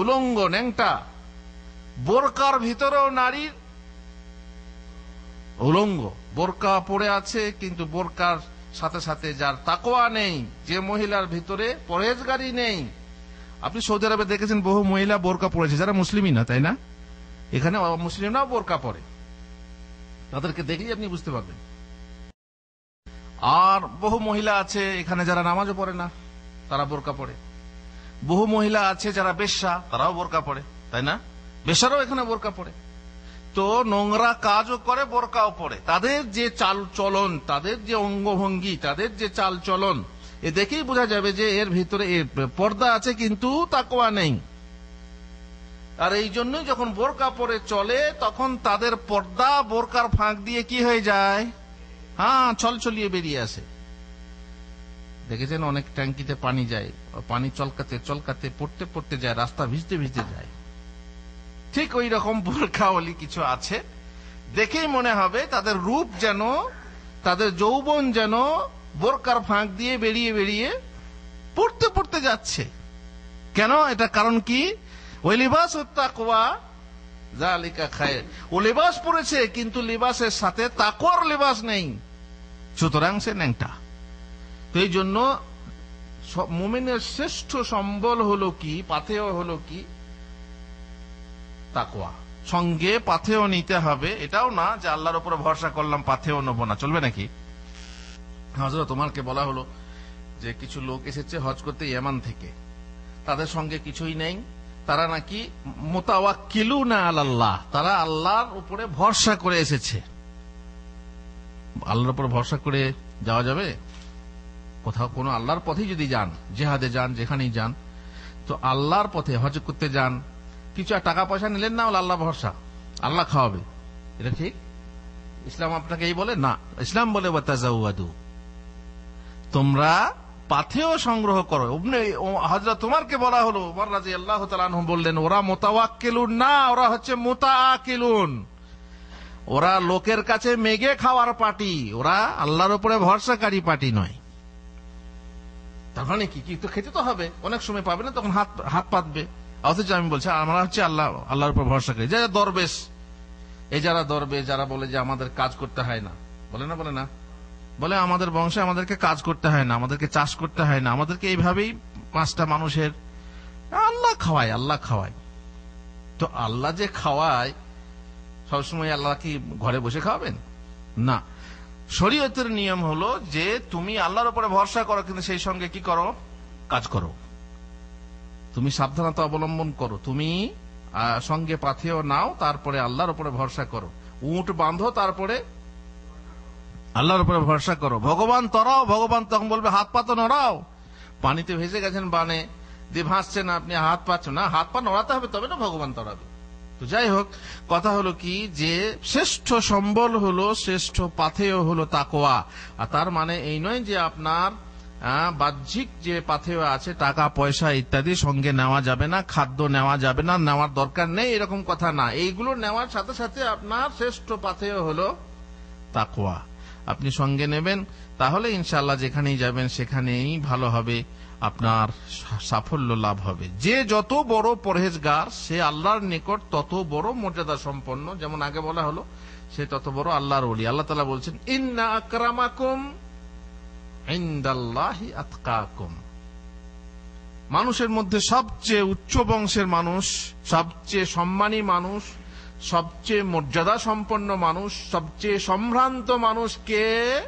উলঙ্গ ন্যাংটা। বোরকার ভিতরেও নারীর উলঙ্গ। বোরকা পরে আছে, কিন্তু বোরকার সাথে সাথে যার তাকোয়া নেই, যে মহিলার ভিতরে পরহেজগারি নেই। আপনি সৌদি আরবে দেখেছেন বহু মহিলা বোরকা পরেছে, যারা মুসলিমই না, তাই না? এখানে মুসলিমরাও বোরকা পরে। তাদেরকে দেখলেই আপনি বুঝতে পারবেন। আর বহু মহিলা আছে, এখানে যারা নামাজও পড়ে না, তারা বোরকা পড়ে। বহু মহিলা আছে যারা বেশ্যা, তারাও বোরকা পড়ে, তাই না? বেশারও এখানে বোরকা পড়ে। তো নোংরা কাজও করে, বোরকাও পড়ে। তাদের যে চাল চলন, তাদের যে অঙ্গভঙ্গি, তাদের যে চাল চলন, এ দেখেই বোঝা যাবে যে এর ভিতরে পর্দা আছে কিন্তু তাকোয়া নেই। আর এই জন্যই যখন বোরকা পরে চলে, তখন তাদের পর্দা বোরকার ফাঁক দিয়ে কি হয়ে যায়? হ্যাঁ চল চলিয়ে বেরিয়ে আসে। দেখেছেন অনেক ট্যাঙ্কিতে পানি যায়, পানি চলকাতে চলকাতে, পড়তে পড়তে যায়, রাস্তা ভিজতে ভিজতে যায়। ঠিক ওই রকম বোরখাওয়ালি কিছু আছে। দেখেই মনে হবে তাদের রূপ যেন, তাদের যৌবন যেন বোরকার ফাঁক দিয়ে বেরিয়ে বেরিয়ে পড়তে পড়তে যাচ্ছে। কেন? এটা কারণ কি? ওই লিবাস তাকওয়া জালিকা খায় ও লেবাস পরেছে কিন্তু লিবাসের সাথে তাকওয়ার লেবাস নেই। সুতরাং সে ন্যাংটা। এই জন্য মুমিনের শ্রেষ্ঠ সম্বল হলো কি, পাথেয় হলো কি? তাকওয়া। সঙ্গে পাথেও নিতে হবে, এটাও না যে আল্লাহর উপরে ভরসা করলাম পাথেও নেব না। চলবে নাকি? হজরত তোমারকে বলা হলো যে কিছু লোক এসেছে হজ করতে ইয়ামান থেকে। তাদের সঙ্গে কিছুই নেই। তারা নাকি মোতাওয়াক্কিলু না আল্লাহ তারা আল্লাহর উপরে ভরসা করে এসেছে। আল্লাহর উপর ভরসা করে যাওয়া যাবে? কোথাও কোনো আল্লাহর পথে যদি যান, জেহাদে যান, যেখানেই যান, তো আল্লাহর পথে হজ করতে যান, কিছু টাকা পয়সা নিলেন না আল্লাহ ভরসা, আল্লাহ খাওয়াবে। এটা ঠিক? ইসলাম আপনাকে এই বলে? না। ইসলাম বলে তোমরা পাথেও সংগ্রহ করো। হজরত তোমারকে বলা হলো বললেন, ওরা মোতাওয়াক্কিলুন না, ওরা হচ্ছে মোতাকিলুন ওরা লোকের কাছে মেগে খাওয়ার পার্টি। ওরা আল্লাহর উপরে ভরসাকারী পার্টি নয়। তার মানে কি? কি তো খেতে তো হবে। অনেক সময় পাবে না, তখন হাত হাত পাতবে। অথচ আমি বলছি আমরা হচ্ছে আল্লাহ আল্লাহর উপর ভরসা করি যারা দরবেশ এই যারা দরবেশ, যারা বলে যে আমাদের কাজ করতে হয় না। বলে না বলে না। বলে আমাদের বংশে আমাদেরকে কাজ করতে হয় না, আমাদেরকে চাষ করতে হয় না, আমাদেরকে এইভাবেই পাঁচটা মানুষের আল্লাহ খাওয়ায় আল্লাহ খাওয়ায়। তো আল্লাহ যে খাওয়ায় সবসময় আল্লাহ কি ঘরে বসে খাওয়াবেন? না। শরীয়তের নিয়ম হলো যে তুমি আল্লাহর উপরে ভরসা করো, কিন্তু সেই সঙ্গে কি করো? কাজ করো। তুমি সাবধানতা অবলম্বন করো। তুমি সঙ্গে পাথেও নাও, তারপরে আল্লাহর উপরে ভরসা করো। উট বাঁধো, তারপরে আল্লাহর উপরে ভরসা করো। ভগবান তরাও, ভগবান তখন বলবে, হাত পা তো নড়াও। পানিতে ভেসে গেছেন বানে। দিয়ে ভাসছেন আপনি, হাত পাচ্ছেন না, হাত পা নড়াতে হবে, তবে না ভগবান তরাবে তো যাই হোক কথা হলো কি যে শ্রেষ্ঠ সম্বল হলো, শ্রেষ্ঠ পাথেয় হলো তাকোয়া আর তার মানে এই নয় যে আপনার বাহ্যিক যে পাথেয় আছে, টাকা, পয়সা ইত্যাদি সঙ্গে নেওয়া যাবে না, খাদ্য নেওয়া যাবে না, নেওয়ার দরকার নেই, এরকম কথা না। এইগুলো নেওয়ার সাথে সাথে আপনার শ্রেষ্ঠ পাথেয় হলো তাকোয়া আপনি সঙ্গে নেবেন, তাহলে ইনশাল্লাহ যেখানেই যাবেন সেখানেই ভালো হবে। আপনার সাফল্য লাভ হবে। যে যত বড় পরহেজগার, সে আল্লাহর নিকট তত বড় মর্যাদা সম্পন্ন। যেমন আগে বলা হলো, সে তত বড় আল্লাহর ওলি। আল্লাহ তালা বলছেন, ইন্না আকরামাকুম মানুষের মধ্যে সবচেয়ে উচ্চ বংশের মানুষ, সবচেয়ে সম্মানী মানুষ, সবচেয়ে মর্যাদা সম্পন্ন মানুষ, সবচেয়ে সম্ভ্রান্ত মানুষ কে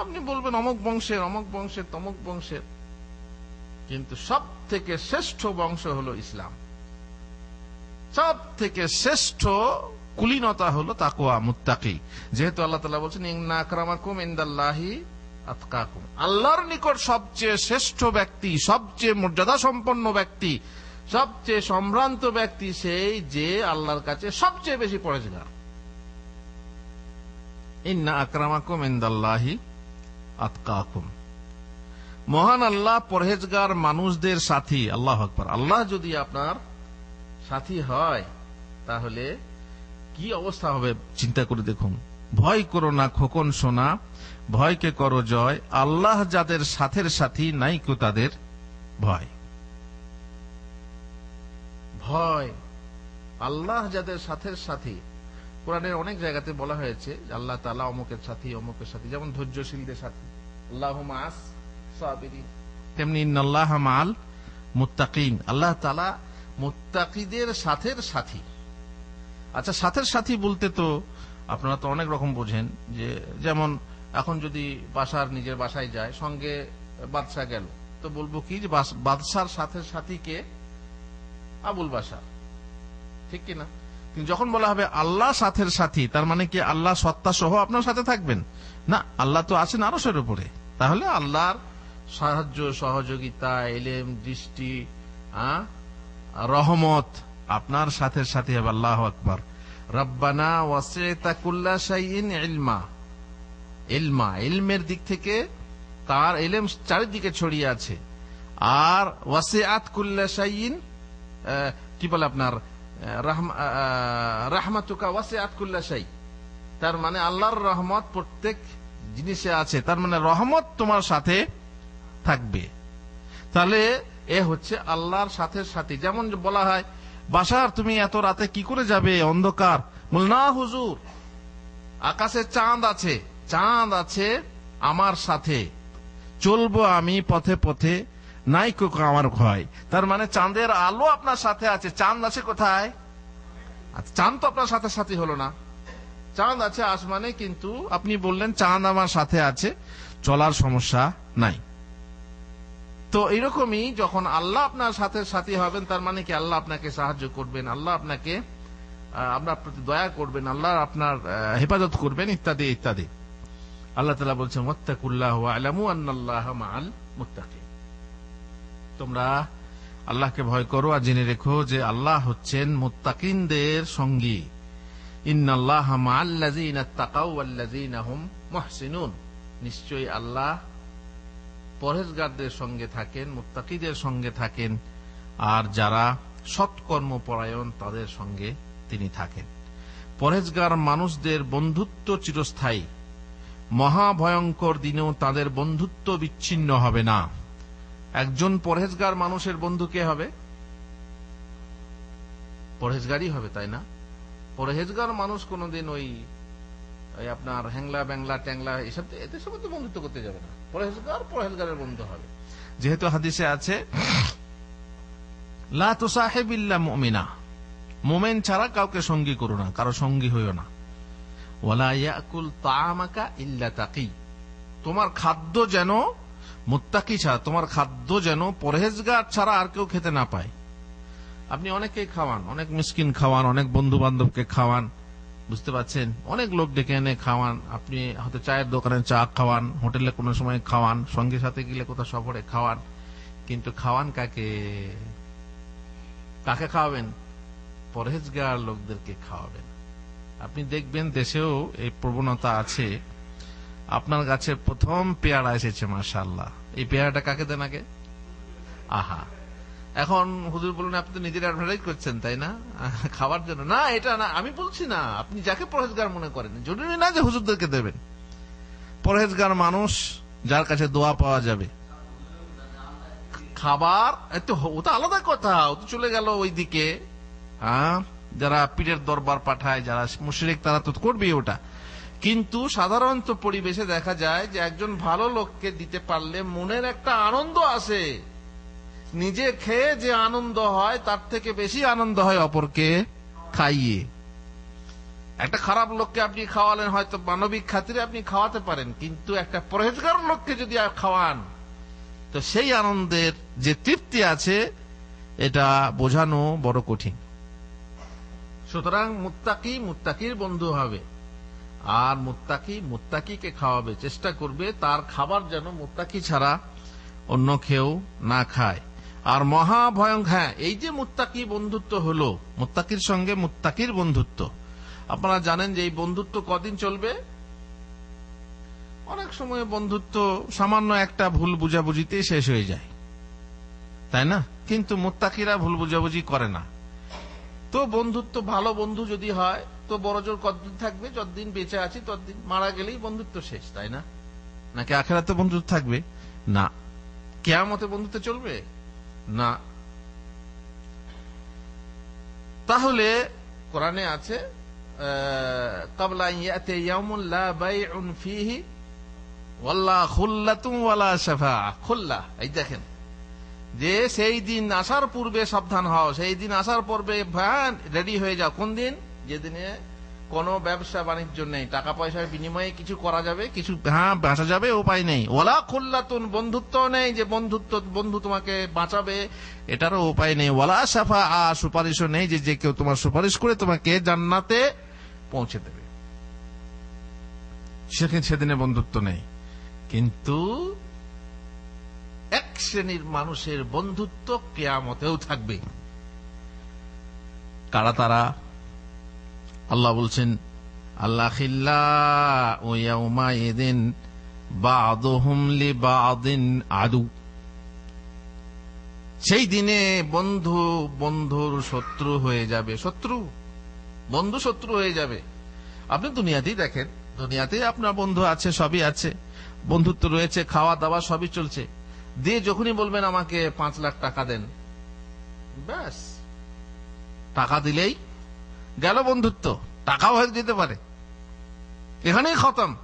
আপনি বলবেন অমক বংশের অমক বংশের, তমক বংশের। কিন্তু সব থেকে শ্রেষ্ঠ বংশ হলো ইসলাম। সব থেকে শ্রেষ্ঠ কুলীনতা হলো তাকুয়া মুত্তাকি। যেহেতু আল্লাহ তালা বলছেন, ইন্না ইন্দাল্লাহি আতকাকুম। আল্লাহর নিকট সবচেয়ে শ্রেষ্ঠ ব্যক্তি, সবচেয়ে মর্যাদা সম্পন্ন ব্যক্তি, সবচেয়ে সম্ভ্রান্ত ব্যক্তি সেই যে আল্লাহর কাছে সবচেয়ে বেশি পরেজগার ইন্না আকরামাকুম ইন্দাল্লাহি আতকাকুম। মহান আল্লাহ, পরহেজগার মানুষদের সাথী, আল্লাহ আকবর। আল্লাহ যদি আপনার সাথী হয়, তাহলে কি অবস্থা হবে? চিন্তা করে দেখুন। ভয় করো না, খোকন সোনা ভয়কে করো জয়। আল্লাহ যাদের সাথের সাথী, নাই কো তাদের ভয়। ভয়। আল্লাহ যাদের সাথের সাথী কোরআনের অনেক জায়গাতে বলা হয়েছে আল্লাহ তালা অমুকের সাথী অমুকের সাথী, যেমন ধৈর্যশীলদের সাথী। আল্লাহ মাস তেমনি মাল মুত্তাকিন। আল্লাহ তালা মুত্তাকিদের সাথের সাথী। আচ্ছা সাথের সাথী বলতে তো আপনারা তো অনেক রকম বোঝেন যে যেমন এখন যদি বাসার নিজের বাসায় যায়, সঙ্গে বাদশাহ গেল, তো বলব কি যে বাস- বাদশার সাথে সাথীকে আবুল বাসার ঠিক কিনা যখন বলা হবে আল্লাহ সাথের সাথী তার মানে কি আল্লাহ সত্তা সহ আপনার সাথে থাকবেন? না আল্লাহ তো আছেন আরসের উপরে। তাহলে আল্লাহর সাহায্য সহযোগিতা এলেম দৃষ্টি রহমত আপনার সাথে সাথে হবে। আল্লাহ আকবর। রব্বানা ওয়াসিতা কুল্লা শাইইন ইলমা। ইলমা ইলমের দিক থেকে তার ইলম চারিদিকে ছড়িয়ে আছে। আর ওয়াসিআত কুল্লা শাইইন আহ, কি বলে আপনার? তার মানে আল্লাহর রহমত প্রত্যেক জিনিসে আছে। তার মানে রহমত তোমার সাথে থাকবে। তাহলে এ হচ্ছে আল্লাহর সাথে সাথে। যেমন বলা হয়, বাসার তুমি এত রাতে কি করে যাবে? অন্ধকার। না, হুজুর, আকাশে চাঁদ আছে। চাঁদ আছে আমার সাথে। চলবো আমি পথে পথে নাই কোক আমার ভয় তার মানে চাঁদের আলো আপনার সাথে আছে। চাঁদ আছে কোথায়? আচ্ছা, চাঁদ তো আপনার সাথে সাথী হলো না। চাঁদ আছে আসমানে কিন্তু আপনি বললেন চাঁদ আমার সাথে আছে চলার সমস্যা নাই। তো এরকমই যখন আল্লাহ আপনার সাথে সাথী হবেন তার মানে কি আল্লাহ আপনাকে সাহায্য করবেন আল্লাহ আপনাকে আপনার প্রতি দয়া করবেন আল্লাহ আপনার হেফাজত করবেন ইত্যাদি ইত্যাদি। আল্লাহ তালা বলছেন মোত্তাকুল্লাহ আলামু আন্নাল্লাহ মাল মুত্তাকি তোমরা আল্লাহকে ভয় করো আর জেনে রেখো যে আল্লাহ হচ্ছেন মুত্তাকিনদের সঙ্গী। আল্লাহ সঙ্গে থাকেন সঙ্গে থাকেন, আর যারা তাদের সঙ্গে তিনি থাকেন। পরহেজগার মানুষদের বন্ধুত্ব চিরস্থায়ী। মহাভয়ঙ্কর দিনেও তাদের বন্ধুত্ব বিচ্ছিন্ন হবে না। একজন পরহেজগার মানুষের বন্ধু কে হবে? পরহেজগারই হবে, তাই না? পরহেজগার মানুষ কোনোদিন ওই আপনার হ্যাংলা ব্যাংলা ট্যাংলা এসব এদের সঙ্গে তো বন্ধুত্ব করতে যাবে না। পরহেজগার পরহেজগারের বন্ধু হবে। যেহেতু হাদিসে আছে, লা মোমেন। ছাড়া কাউকে সঙ্গী করো না, কারও সঙ্গী হইও না। ওয়ালা ইয়াকুল তামাকা ইল্লা তাকি। তোমার খাদ্য যেন মুত্তাকি ছাড়া, তোমার খাদ্য যেন পরহেজগার ছাড়া আর কেউ খেতে না পায়। আপনি অনেকেই খাওয়ান, অনেক মিসকিন খাওয়ান, অনেক বন্ধু বান্ধবকে খাওয়ান, বুঝতে পারছেন? অনেক লোক ডেকে এনে খাওয়ান, আপনি হয়তো চায়ের দোকানে চা খাওয়ান, হোটেলে কোনো সময় খাওয়ান, সঙ্গে সাথে গেলে কোথাও সফরে খাওয়ান, কিন্তু খাওয়ান কাকে? কাকে খাওয়াবেন? পরহেজগার লোকদেরকে খাওয়াবেন। আপনি দেখবেন দেশেও এই প্রবণতা আছে। আপনার গাছে প্রথম পেয়ারা এসেছে মাশাল্লাহ এই পেয়ারাটা কাকে দেন আগে? আহা। এখন হুজুর বলুন, আপনি তো নিজের অ্যাডভার্টাইজ করছেন, তাই না? [LAUGHS] খাওয়ার জন্য। না, এটা না, আমি বলছি না। আপনি যাকে পরহেজগার মনে করেন, জরুরি না যে হুজুরদেরকে দেবেন। পরহেজগার মানুষ, যার কাছে দোয়া পাওয়া যাবে। খাবার এত ও তো আলাদা কথা, ও তো চলে গেল ওই দিকে হ্যাঁ যারা পীরের দরবার পাঠায়, যারা মুশরিক, তারা তো করবেই ওটা। কিন্তু সাধারণত পরিবেশে দেখা যায় যে একজন ভালো লোককে দিতে পারলে মনের একটা আনন্দ আসে। নিজে খেয়ে যে আনন্দ হয়, তার থেকে বেশি আনন্দ হয় অপরকে খাইয়ে। একটা খারাপ লোককে আপনি খাওয়ালেন, হয়তো মানবিক খাতিরে আপনি খাওয়াতে পারেন, কিন্তু একটা পরহেজগার লোককে যদি খাওয়ান, তো সেই আনন্দের যে তৃপ্তি আছে, এটা বোঝানো বড় কঠিন। সুতরাং মুত্তাকি মুত্তাকির বন্ধু হবে। আর মুত্তাকি, মুত্তাকিকে খাওয়াবে, চেষ্টা করবে, তার খাবার যেন মুত্তাকি ছাড়া অন্য কেউ না খায়। আর মহা ভয়ঙ্কর হ্যাঁ এই যে মুত্তাকি বন্ধুত্ব হলো, মুত্তাকির সঙ্গে মুত্তাকির বন্ধুত্ব। আপনারা জানেন যে এই বন্ধুত্ব কদিন চলবে? অনেক সময় বন্ধুত্ব সামান্য একটা ভুল বুঝাবুঝিতে শেষ হয়ে যায়। তাই না? কিন্তু মুত্তাকিরা ভুল বুঝাবুঝি করে না। তো বন্ধুত্ব, ভালো বন্ধু যদি হয় তো বড় জোর কতদিন থাকবে? যতদিন বেঁচে আছি, ততদিন মারা গেলেই বন্ধুত্ব শেষ, তাই না? নাকি আখেরাতে বন্ধুত্ব থাকবে? না। কেয়ামতে বন্ধুত্ব চলবে? না। তাহলে কোরআনে আছে দেখেন। যে সেই দিন আসার পূর্বে সাবধান হও, সেই দিন আসার পূর্বে রেডি হয়ে যাও। কোন দিন? যেদিনে কোনো ব্যবসা বাণিজ্য নেই টাকা পয়সার বিনিময়ে কিছু করা যাবে, কিছু হ্যাঁ বাঁচা যাবে, উপায় নেই। ওলা খুল্লাতুন বন্ধুত্ব নেই যে বন্ধুত্ব, বন্ধু তোমাকে বাঁচাবে, এটারও উপায় নেই। ওলা সাফা, আ, সুপারিশও নেই যে যে কেউ তোমার সুপারিশ করে তোমাকে জান্নাতে পৌঁছে দেবে। সেখানে সেদিনে বন্ধুত্ব নেই। কিন্তু এক শ্রেণির মানুষের বন্ধুত্ব কেয়ামতেও থাকবে। কারা তারা? আল্লাহ বলছেন আল্লাহ আদু। সেই দিনে বন্ধু বন্ধুর শত্রু হয়ে যাবে। শত্রু? বন্ধু শত্রু হয়ে যাবে। আপনি দুনিয়াতেই দেখেন, দুনিয়াতে আপনার বন্ধু আছে, সবই আছে। বন্ধুত্ব রয়েছে খাওয়া দাওয়া সবই চলছে। দিয়ে যখনই বলবেন আমাকে পাঁচ লাখ টাকা দেন, ব্যাস। টাকা দিলেই গেল বন্ধুত্ব, টাকাও হয়ে যেতে পারে। এখানেই খতম।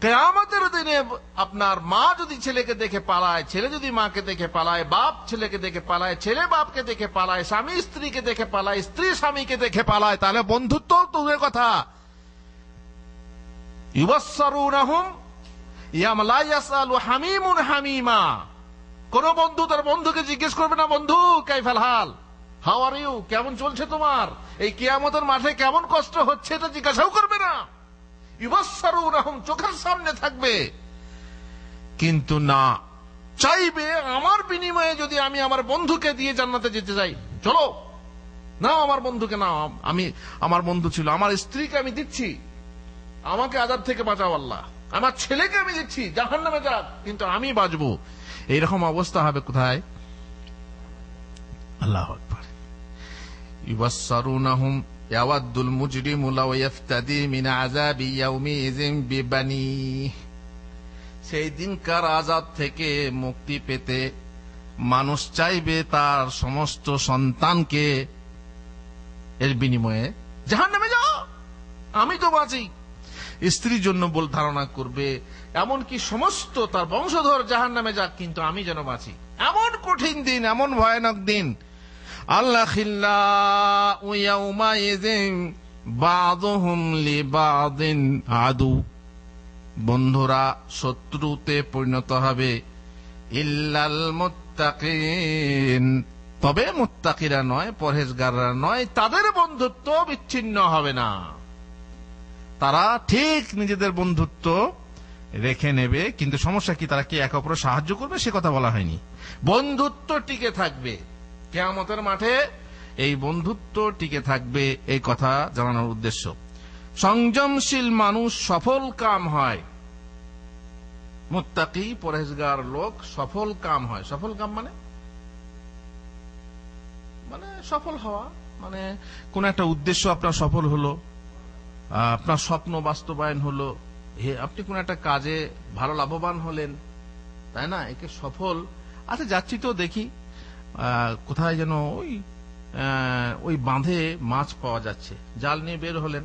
কেয়ামতের দিনে আপনার মা যদি ছেলেকে দেখে পালায়, ছেলে যদি মাকে দেখে পালায়, বাপ ছেলেকে দেখে পালায়, ছেলে বাপকে দেখে পালায়, স্বামী স্ত্রীকে দেখে পালায়, স্ত্রী স্বামীকে দেখে পালায়, তাহলে বন্ধুত্ব দূরের কথা। হামিমা। কোন বন্ধু তার বন্ধুকে জিজ্ঞেস করবে না, বন্ধু, কাইফাল হাল? হাউ আর ইউ কেমন চলছে তোমার? এই কিয়ামতের মাঠে কেমন কষ্ট হচ্ছে এটা জিজ্ঞাসাও করবে না। ইউবাসসারুনাহুম, চোখের সামনে থাকবে। কিন্তু না, চাইবে আমার বিনিময়ে যদি আমি আমার বন্ধুকে দিয়ে জান্নাতে যেতে চাই চলো। না, আমার বন্ধুকে না, আমি, আমার বন্ধু ছিল, আমার স্ত্রীকে আমি দিচ্ছি। আমাকে আজাদ থেকে বাঁচাও আল্লাহ। আমার ছেলেকে আমি দিচ্ছি জাহান নামে যাক, কিন্তু আমি বাঁচবো। এইরকম অবস্থা হবে কোথায়? আল্লাহ ইউবাসসারুনাহুম ইয়াওয়াদ্দুল মুজরিমু লাও ইয়াফতাদি মিন আযাবি ইয়াউমিযিন বিবানি সেই দিনকার আজাদ থেকে মুক্তি পেতে মানুষ চাইবে তার সমস্ত সন্তানকে। এর বিনিময়ে জাহান নামে যাও, আমি তো বাঁচি। স্ত্রীর জন্য বল ধারণা করবে, এমনকি সমস্ত তার বংশধর জাহান নামে যাক, কিন্তু আমি যেন বাঁচি। এমন কঠিন দিন, এমন ভয়ানক দিন আদু। বন্ধুরা, শত্রুতে পরিণত হবে ইল্লাল মুত্তাকিন। তবে মুত্তাকিরা নয়, পরহেজগাররা নয়, তাদের বন্ধুত্ব বিচ্ছিন্ন হবে না। তারা ঠিক নিজেদের বন্ধুত্ব রেখে নেবে, কিন্তু সমস্যা কি, তারা কি একে অপরের সাহায্য করবে? সে কথা বলা হয়নি। বন্ধুত্ব টিকে থাকবে। কেয়ামতের মাঠে এই বন্ধুত্ব টিকে থাকবে এই কথা জানানোর উদ্দেশ্য। সংযমশীল মানুষ সফল কাম হয়। মুত্তাকি পরেজগার লোক সফল কাম হয়। সফল কাম মানে? মানে সফল হওয়া। মানে কোন একটা উদ্দেশ্য আপনার সফল হলো আপনার স্বপ্ন বাস্তবায়ন হলো, হে, আপনি কোন একটা কাজে ভালো লাভবান হলেন, তাই না? একে সফল। আচ্ছা যাচ্ছি তো দেখি। কোথায় যেন ওই ওই বাঁধে মাছ পাওয়া যাচ্ছে। জাল নিয়ে বের হলেন।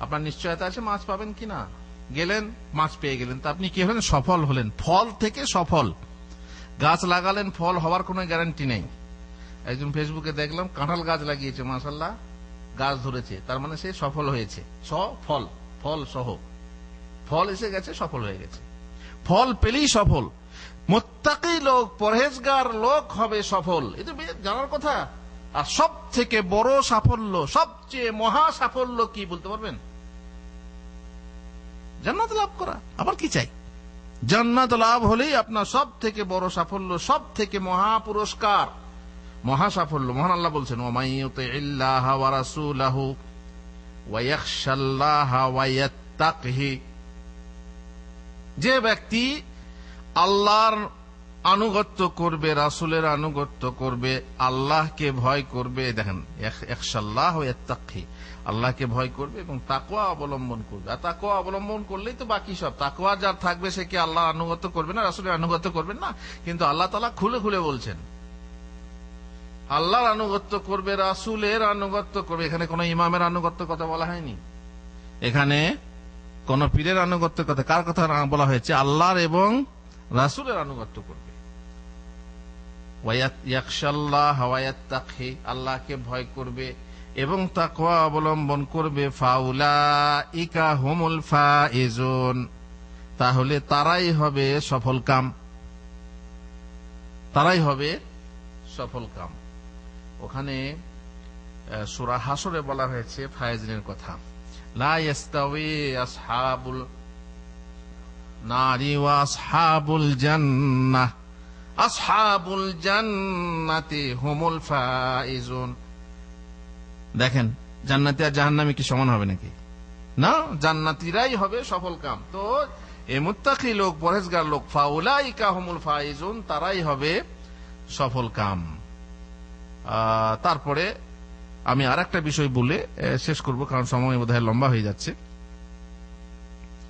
আপনার নিশ্চয়তা আছে, মাছ পাবেন কিনা গেলেন, মাছ পেয়ে গেলেন। তা আপনি কি হলেন? সফল হলেন। ফল থেকে সফল। গাছ লাগালেন, ফল হওয়ার কোনো গ্যারান্টি নেই। একজন ফেসবুকে দেখলাম, কাঁঠাল গাছ লাগিয়েছে মাসাল্লাহ গাছ ধরেছে। তার মানে সে সফল হয়েছে। স, ফল। ফল সহ। ফল এসে গেছে, সফল হয়ে গেছে। ফল পেলেই সফল। মোত্তাকি লোক, পরহেজগার লোক হবে সফল। এটা জানার কথা। আর সব থেকে বড় সাফল্য, সবচেয়ে মহা সাফল্য কি বলতে পারবেন? জান্নাত লাভ করা। আবার কি চাই? জান্নাত লাভ হলেই আপনার সব থেকে বড় সাফল্য সব থেকে মহা পুরস্কার। মহা সাফল্য, মহান আল্লাহ বলছেন ওমাইয়ুতে ইল্লাহ ওয়া রাসূলাহু ওয়া ইয়াখশাল্লাহ ওয়া ইয়াত্তাকহি। যে ব্যক্তি আল্লাহর আনুগত্য করবে, রাসুলের আনুগত্য করবে, আল্লাহকে ভয় করবে। দেখেন একশাল্লাহ আল্লাহকে ভয় করবে এবং তাকুয়া অবলম্বন করবে। আর তাকুয়া অবলম্বন করলেই তো বাকি সব। তাকুয়া যার থাকবে, সে কি আল্লাহ আনুগত্য করবে না, রাসুলের আনুগত্য করবেন না? কিন্তু আল্লাহ তালা খুলে খুলে বলছেন, আল্লাহর আনুগত্য করবে, রাসুলের আনুগত্য করবে। এখানে কোন ইমামের আনুগত্য কথা বলা হয়নি। এখানে কোন পীরের আনুগত্য কথা, কার কথা বলা হয়েছে? আল্লাহর এবং রাসুলের আনুগত্য করবে। আল্লাহকে ভয় করবে এবং তাকওয়া অবলম্বন করবে ফাউলা ইকা হুমুল ফাইজুন। তাহলে তারাই হবে সফল কাম। তারাই হবে সফল কাম। ওখানে সুরা হাসরে বলা হয়েছে ফায়জিনের কথা। লা আসহাবুল নারী ওয়া আসহাবুল জান্নাহ। আসহাবুল জান্নাতি হুমুল ফাইজুন। দেখেন, জান্নাতি আর জাহান্নামি কি সমান হবে নাকি? না, জান্নাতিরাই হবে সফল কাম। তো এ মুত্তাকি লোক পরেজগার লোক ফাউলাই কাহমুল ফাইজুন, তারাই হবে সফল কাম। তারপরে আমি আর একটা বিষয় বলে শেষ করব, কারণ সময় বোধহয় লম্বা হয়ে যাচ্ছে।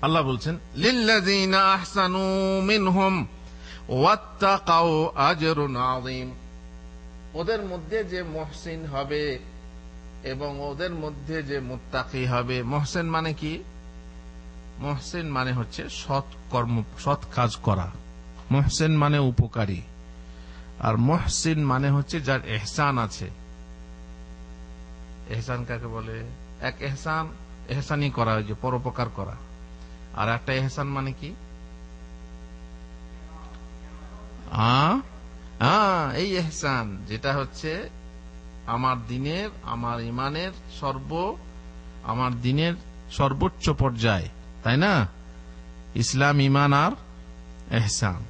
আল্লাহ বলছেন, লিল্লাযীনা আহসানু মিনহুম ওদের মধ্যে যে মহসিন হবে এবং ওদের মধ্যে যে মুত্তাকি হবে, মহসেন মানে কি? মহসেন মানে হচ্ছে সৎ কর্ম, সৎ কাজ করা। মহসেন মানে উপকারী। আর মহসিন মানে হচ্ছে যার এহসান আছে। এহসান কাকে বলে? এক এহসান, এহসানই করা যে পরোপকার করা। আর একটা এহসান মানে কি আ? আ, এই এহসান যেটা হচ্ছে আমার দিনের, আমার ইমানের সর্ব, আমার দিনের সর্বোচ্চ পর্যায়, তাই না? ইসলাম, ইমান আর এহসান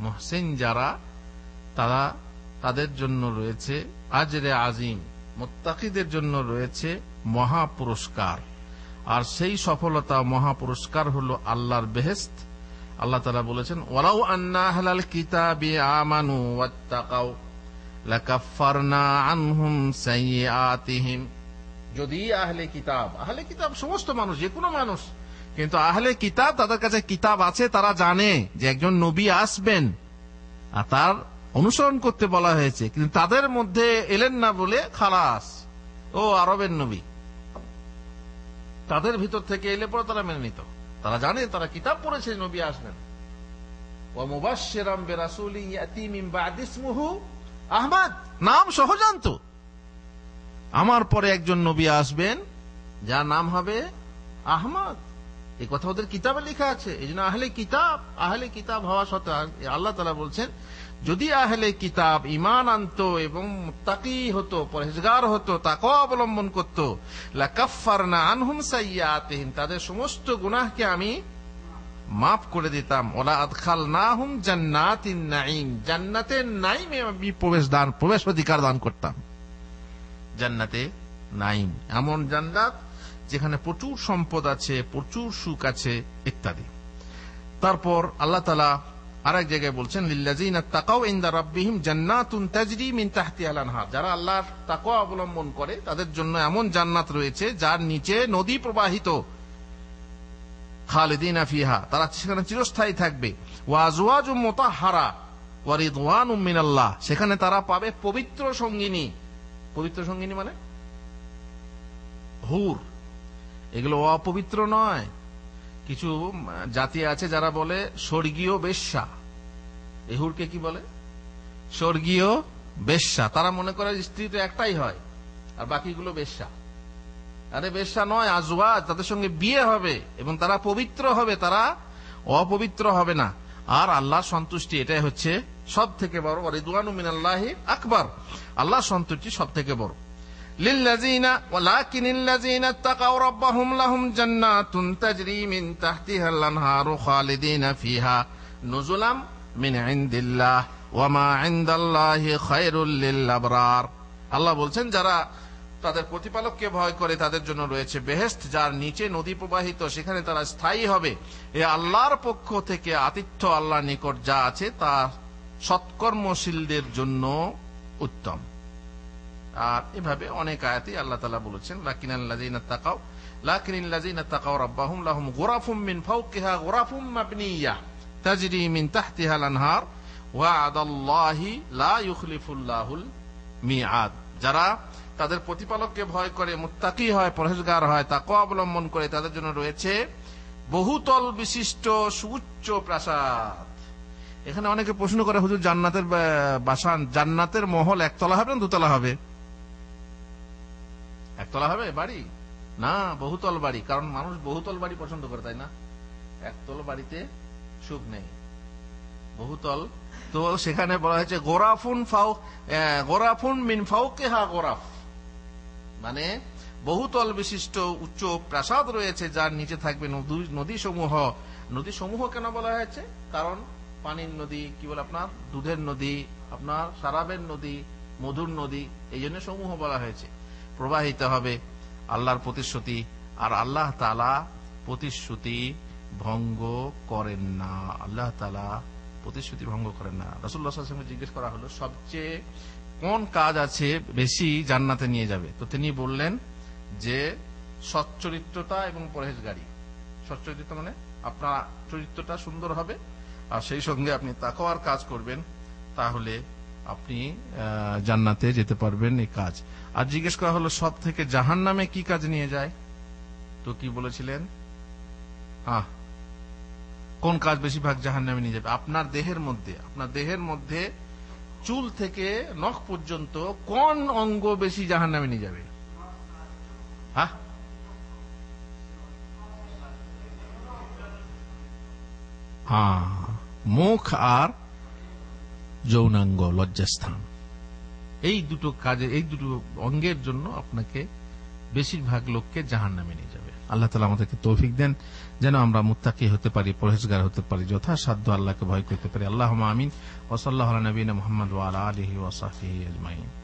মহসেন যারা, তারা তাদের জন্য রয়েছে আজরে আজিম, মোত্তাকিদের জন্য রয়েছে মহা পুরস্কার আর সেই সফলতা মহা পুরস্কার হলো আল্লাহর বেহেস্ত আল্লাহ তালা বলেছেন ওরাও আন্না হালাল কিতাবি আমানু ওয়াত্তাকাও লাকাফারনা আনহুম সাইয়্যাতিহিম। যদি আহলে কিতাব আহলে কিতাব সমস্ত মানুষ যে কোনো মানুষ, কিন্তু আহলে কিতাব তাদের কাছে কিতাব আছে, তারা জানে যে একজন নবী আসবেন। আর তার অনুসরণ করতে বলা হয়েছে, কিন্তু তাদের মধ্যে এলেন না বলে খালাস, ও আরবের নবী। তাদের ভিতর থেকে এলে পরে তারা মেনে নিত। তারা জানে, তারা কিতাব পড়েছে, নবী আসবেন আহমদ। নাম সহ জানতো আমার পরে একজন নবী আসবেন, যার নাম হবে আহমদ। এই কথা ওদের কিতাবে লেখা আছে। এই জন্য আহলে কিতাব আহলে কিতাব হওয়া সত্ত্বেও আল্লাহ তালা বলছেন যদি আহলে কিতাব ইমান আনত এবং তাকি হতো, পরহেজগার হতো তাকে অবলম্বন করত লাকাফারনা আনহুম সাইয়াতিহিম তাদের সমস্ত গুনাহকে আমি মাফ করে দিতাম। ওলা আদখাল না হুম জান্নাতিন নাইম জান্নাতের নাইমে আমি প্রবেশ দান প্রবেশ অধিকার দান করতাম। জান্নাতে নাইম এমন জান্নাত যেখানে প্রচুর সম্পদ আছে, প্রচুর সুখ আছে, ইত্যাদি। তারপর আল্লাহ তালা আর এক জায়গায় বলছেন লিল্লাজিনা তাকাও ইন্দা রাব্বিহিম জান্নাতুন তাজরি মিন তাহতি আলানহার যারা আল্লাহর তাকওয়া অবলম্বন করে, তাদের জন্য এমন জান্নাত রয়েছে যার নিচে নদী প্রবাহিত। খালিদিনা ফিহা, তারা সেখানে চিরস্থায়ী থাকবে। ওয়াজওয়াজ মোতাহারা ওয়ারিদওয়ান মিনাল্লাহ। সেখানে তারা পাবে পবিত্র সঙ্গিনী। পবিত্র সঙ্গিনী মানে? হুর। এগুলো অপবিত্র নয়। কিছু জাতি আছে যারা বলে স্বর্গীয় বেশ্যা। এই হুরকে কি বলে? স্বর্গীয় বেশ্যা। তারা মনে করে স্ত্রী তো একটাই হয়, আর বাকিগুলো বেশ্যা। আরে বেশ্যা নয়, আজওয়াজ, তাদের সঙ্গে বিয়ে হবে এবং তারা পবিত্র হবে, তারা অপবিত্র হবে না। আর আল্লাহর সন্তুষ্টি এটাই হচ্ছে সব থেকে বড় রিদওয়ানু মিনাল্লাহি আকবার। আল্লাহর সন্তুষ্টি সব থেকে বড়। للذين ولكن الذين اتقوا ربهم لهم جنات تجري من تحتها الانهار خالدين فيها نزلا من عند الله وما عند الله خير للابرار আল্লাহ বলছেন যারা তাদের প্রতিপালককে ভয় করে তাদের জন্য রয়েছে বেহেস্ত যার নিচে নদী প্রবাহিত সেখানে তারা স্থায়ী হবে এ আল্লাহর পক্ষ থেকে আতিথ্য আল্লাহর নিকট যা আছে তা সৎকর্মশীলদের জন্য উত্তম আর এভাবে অনেক আয়াতই আল্লাহ তালা বলেছেন লাকিনাল্লাযীনা তাকাও গুরাফুম মিন গুরাফুম লা ইউখলিফুল্লাহুল যারা তাদের প্রতিপালককে ভয় করে, মুত্তাকি হয়, পরহেজগার হয় তাকে অবলম্বন করে, তাদের জন্য রয়েছে বহুতল বিশিষ্ট সুউচ্চ প্রাসাদ। এখানে অনেকে প্রশ্ন করে, হুজুর, জান্নাতের বাসান, জান্নাতের মহল একতলা হবে না দুতলা হবে? একতলা হবে বাড়ি? না, বহুতল বাড়ি, কারণ মানুষ বহুতল বাড়ি পছন্দ করে, তাই না? একতল বাড়িতে সুখ নেই। বহুতল, তো সেখানে বলা হয়েছে, গোরাফুন ফাউ গোরাফুন মিন ফাউকেহা গোরাফ। মানে বহুতল বিশিষ্ট উচ্চ প্রাসাদ রয়েছে, যার নিচে থাকবে নদী সমূহ নদী সমূহ কেন বলা হয়েছে? কারণ পানির নদী, কি বলে আপনার? দুধের নদী, আপনার সারাবের নদী, মধুর নদী, এই জন্য সমূহ বলা হয়েছে। প্রবাহিত হবে আল্লাহর প্রতিশ্রুতি, আর আল্লাহ তালা প্রতিশ্রুতি ভঙ্গ করেন না। আল্লাহ তালা প্রতিশ্রুতি ভঙ্গ করেন না। রসুল্লাহ জিজ্ঞেস করা হলো, সবচেয়ে কোন কাজ আছে বেশি জান্নাতে নিয়ে যাবে? তো তিনি বললেন যে, সচ্চরিত্রতা এবং পরহেজগারি। সচ্চরিত্র মানে আপনার চরিত্রটা সুন্দর হবে, আর সেই সঙ্গে আপনি তাকওয়ার কাজ করবেন, তাহলে আপনি জান্নাতে যেতে পারবেন এই কাজ। আর জিজ্ঞেস করা হলো, সব থেকে জাহান নামে কি কাজ নিয়ে যায়? তো কি বলেছিলেন? আহ, কোন কাজ বেশিরভাগ জাহান নামে নিয়ে যাবে? আপনার দেহের মধ্যে, আপনার দেহের মধ্যে চুল থেকে নখ পর্যন্ত কোন অঙ্গ বেশি জাহান নামে নিয়ে যাবে? হ্যাঁ মুখ আর যৌনাঙ্গ লজ্জাস্থান। এই দুটো কাজে, এই দুটো অঙ্গের জন্য আপনাকে বেশিরভাগ লোককে জাহান নামে নিয়ে যাবে। আল্লাহ তালা আমাদেরকে তৌফিক দেন, যেন আমরা মুত্তাকি হতে পারি, পরহেজগার হতে পারি, যথাসাধ্য আল্লাহকে ভয় করতে পারি। আল্লাহ আমিন। ওসল্লাহ নবীন মোহাম্মদ ওয়াল আলহি ওসাহি আজমাইন।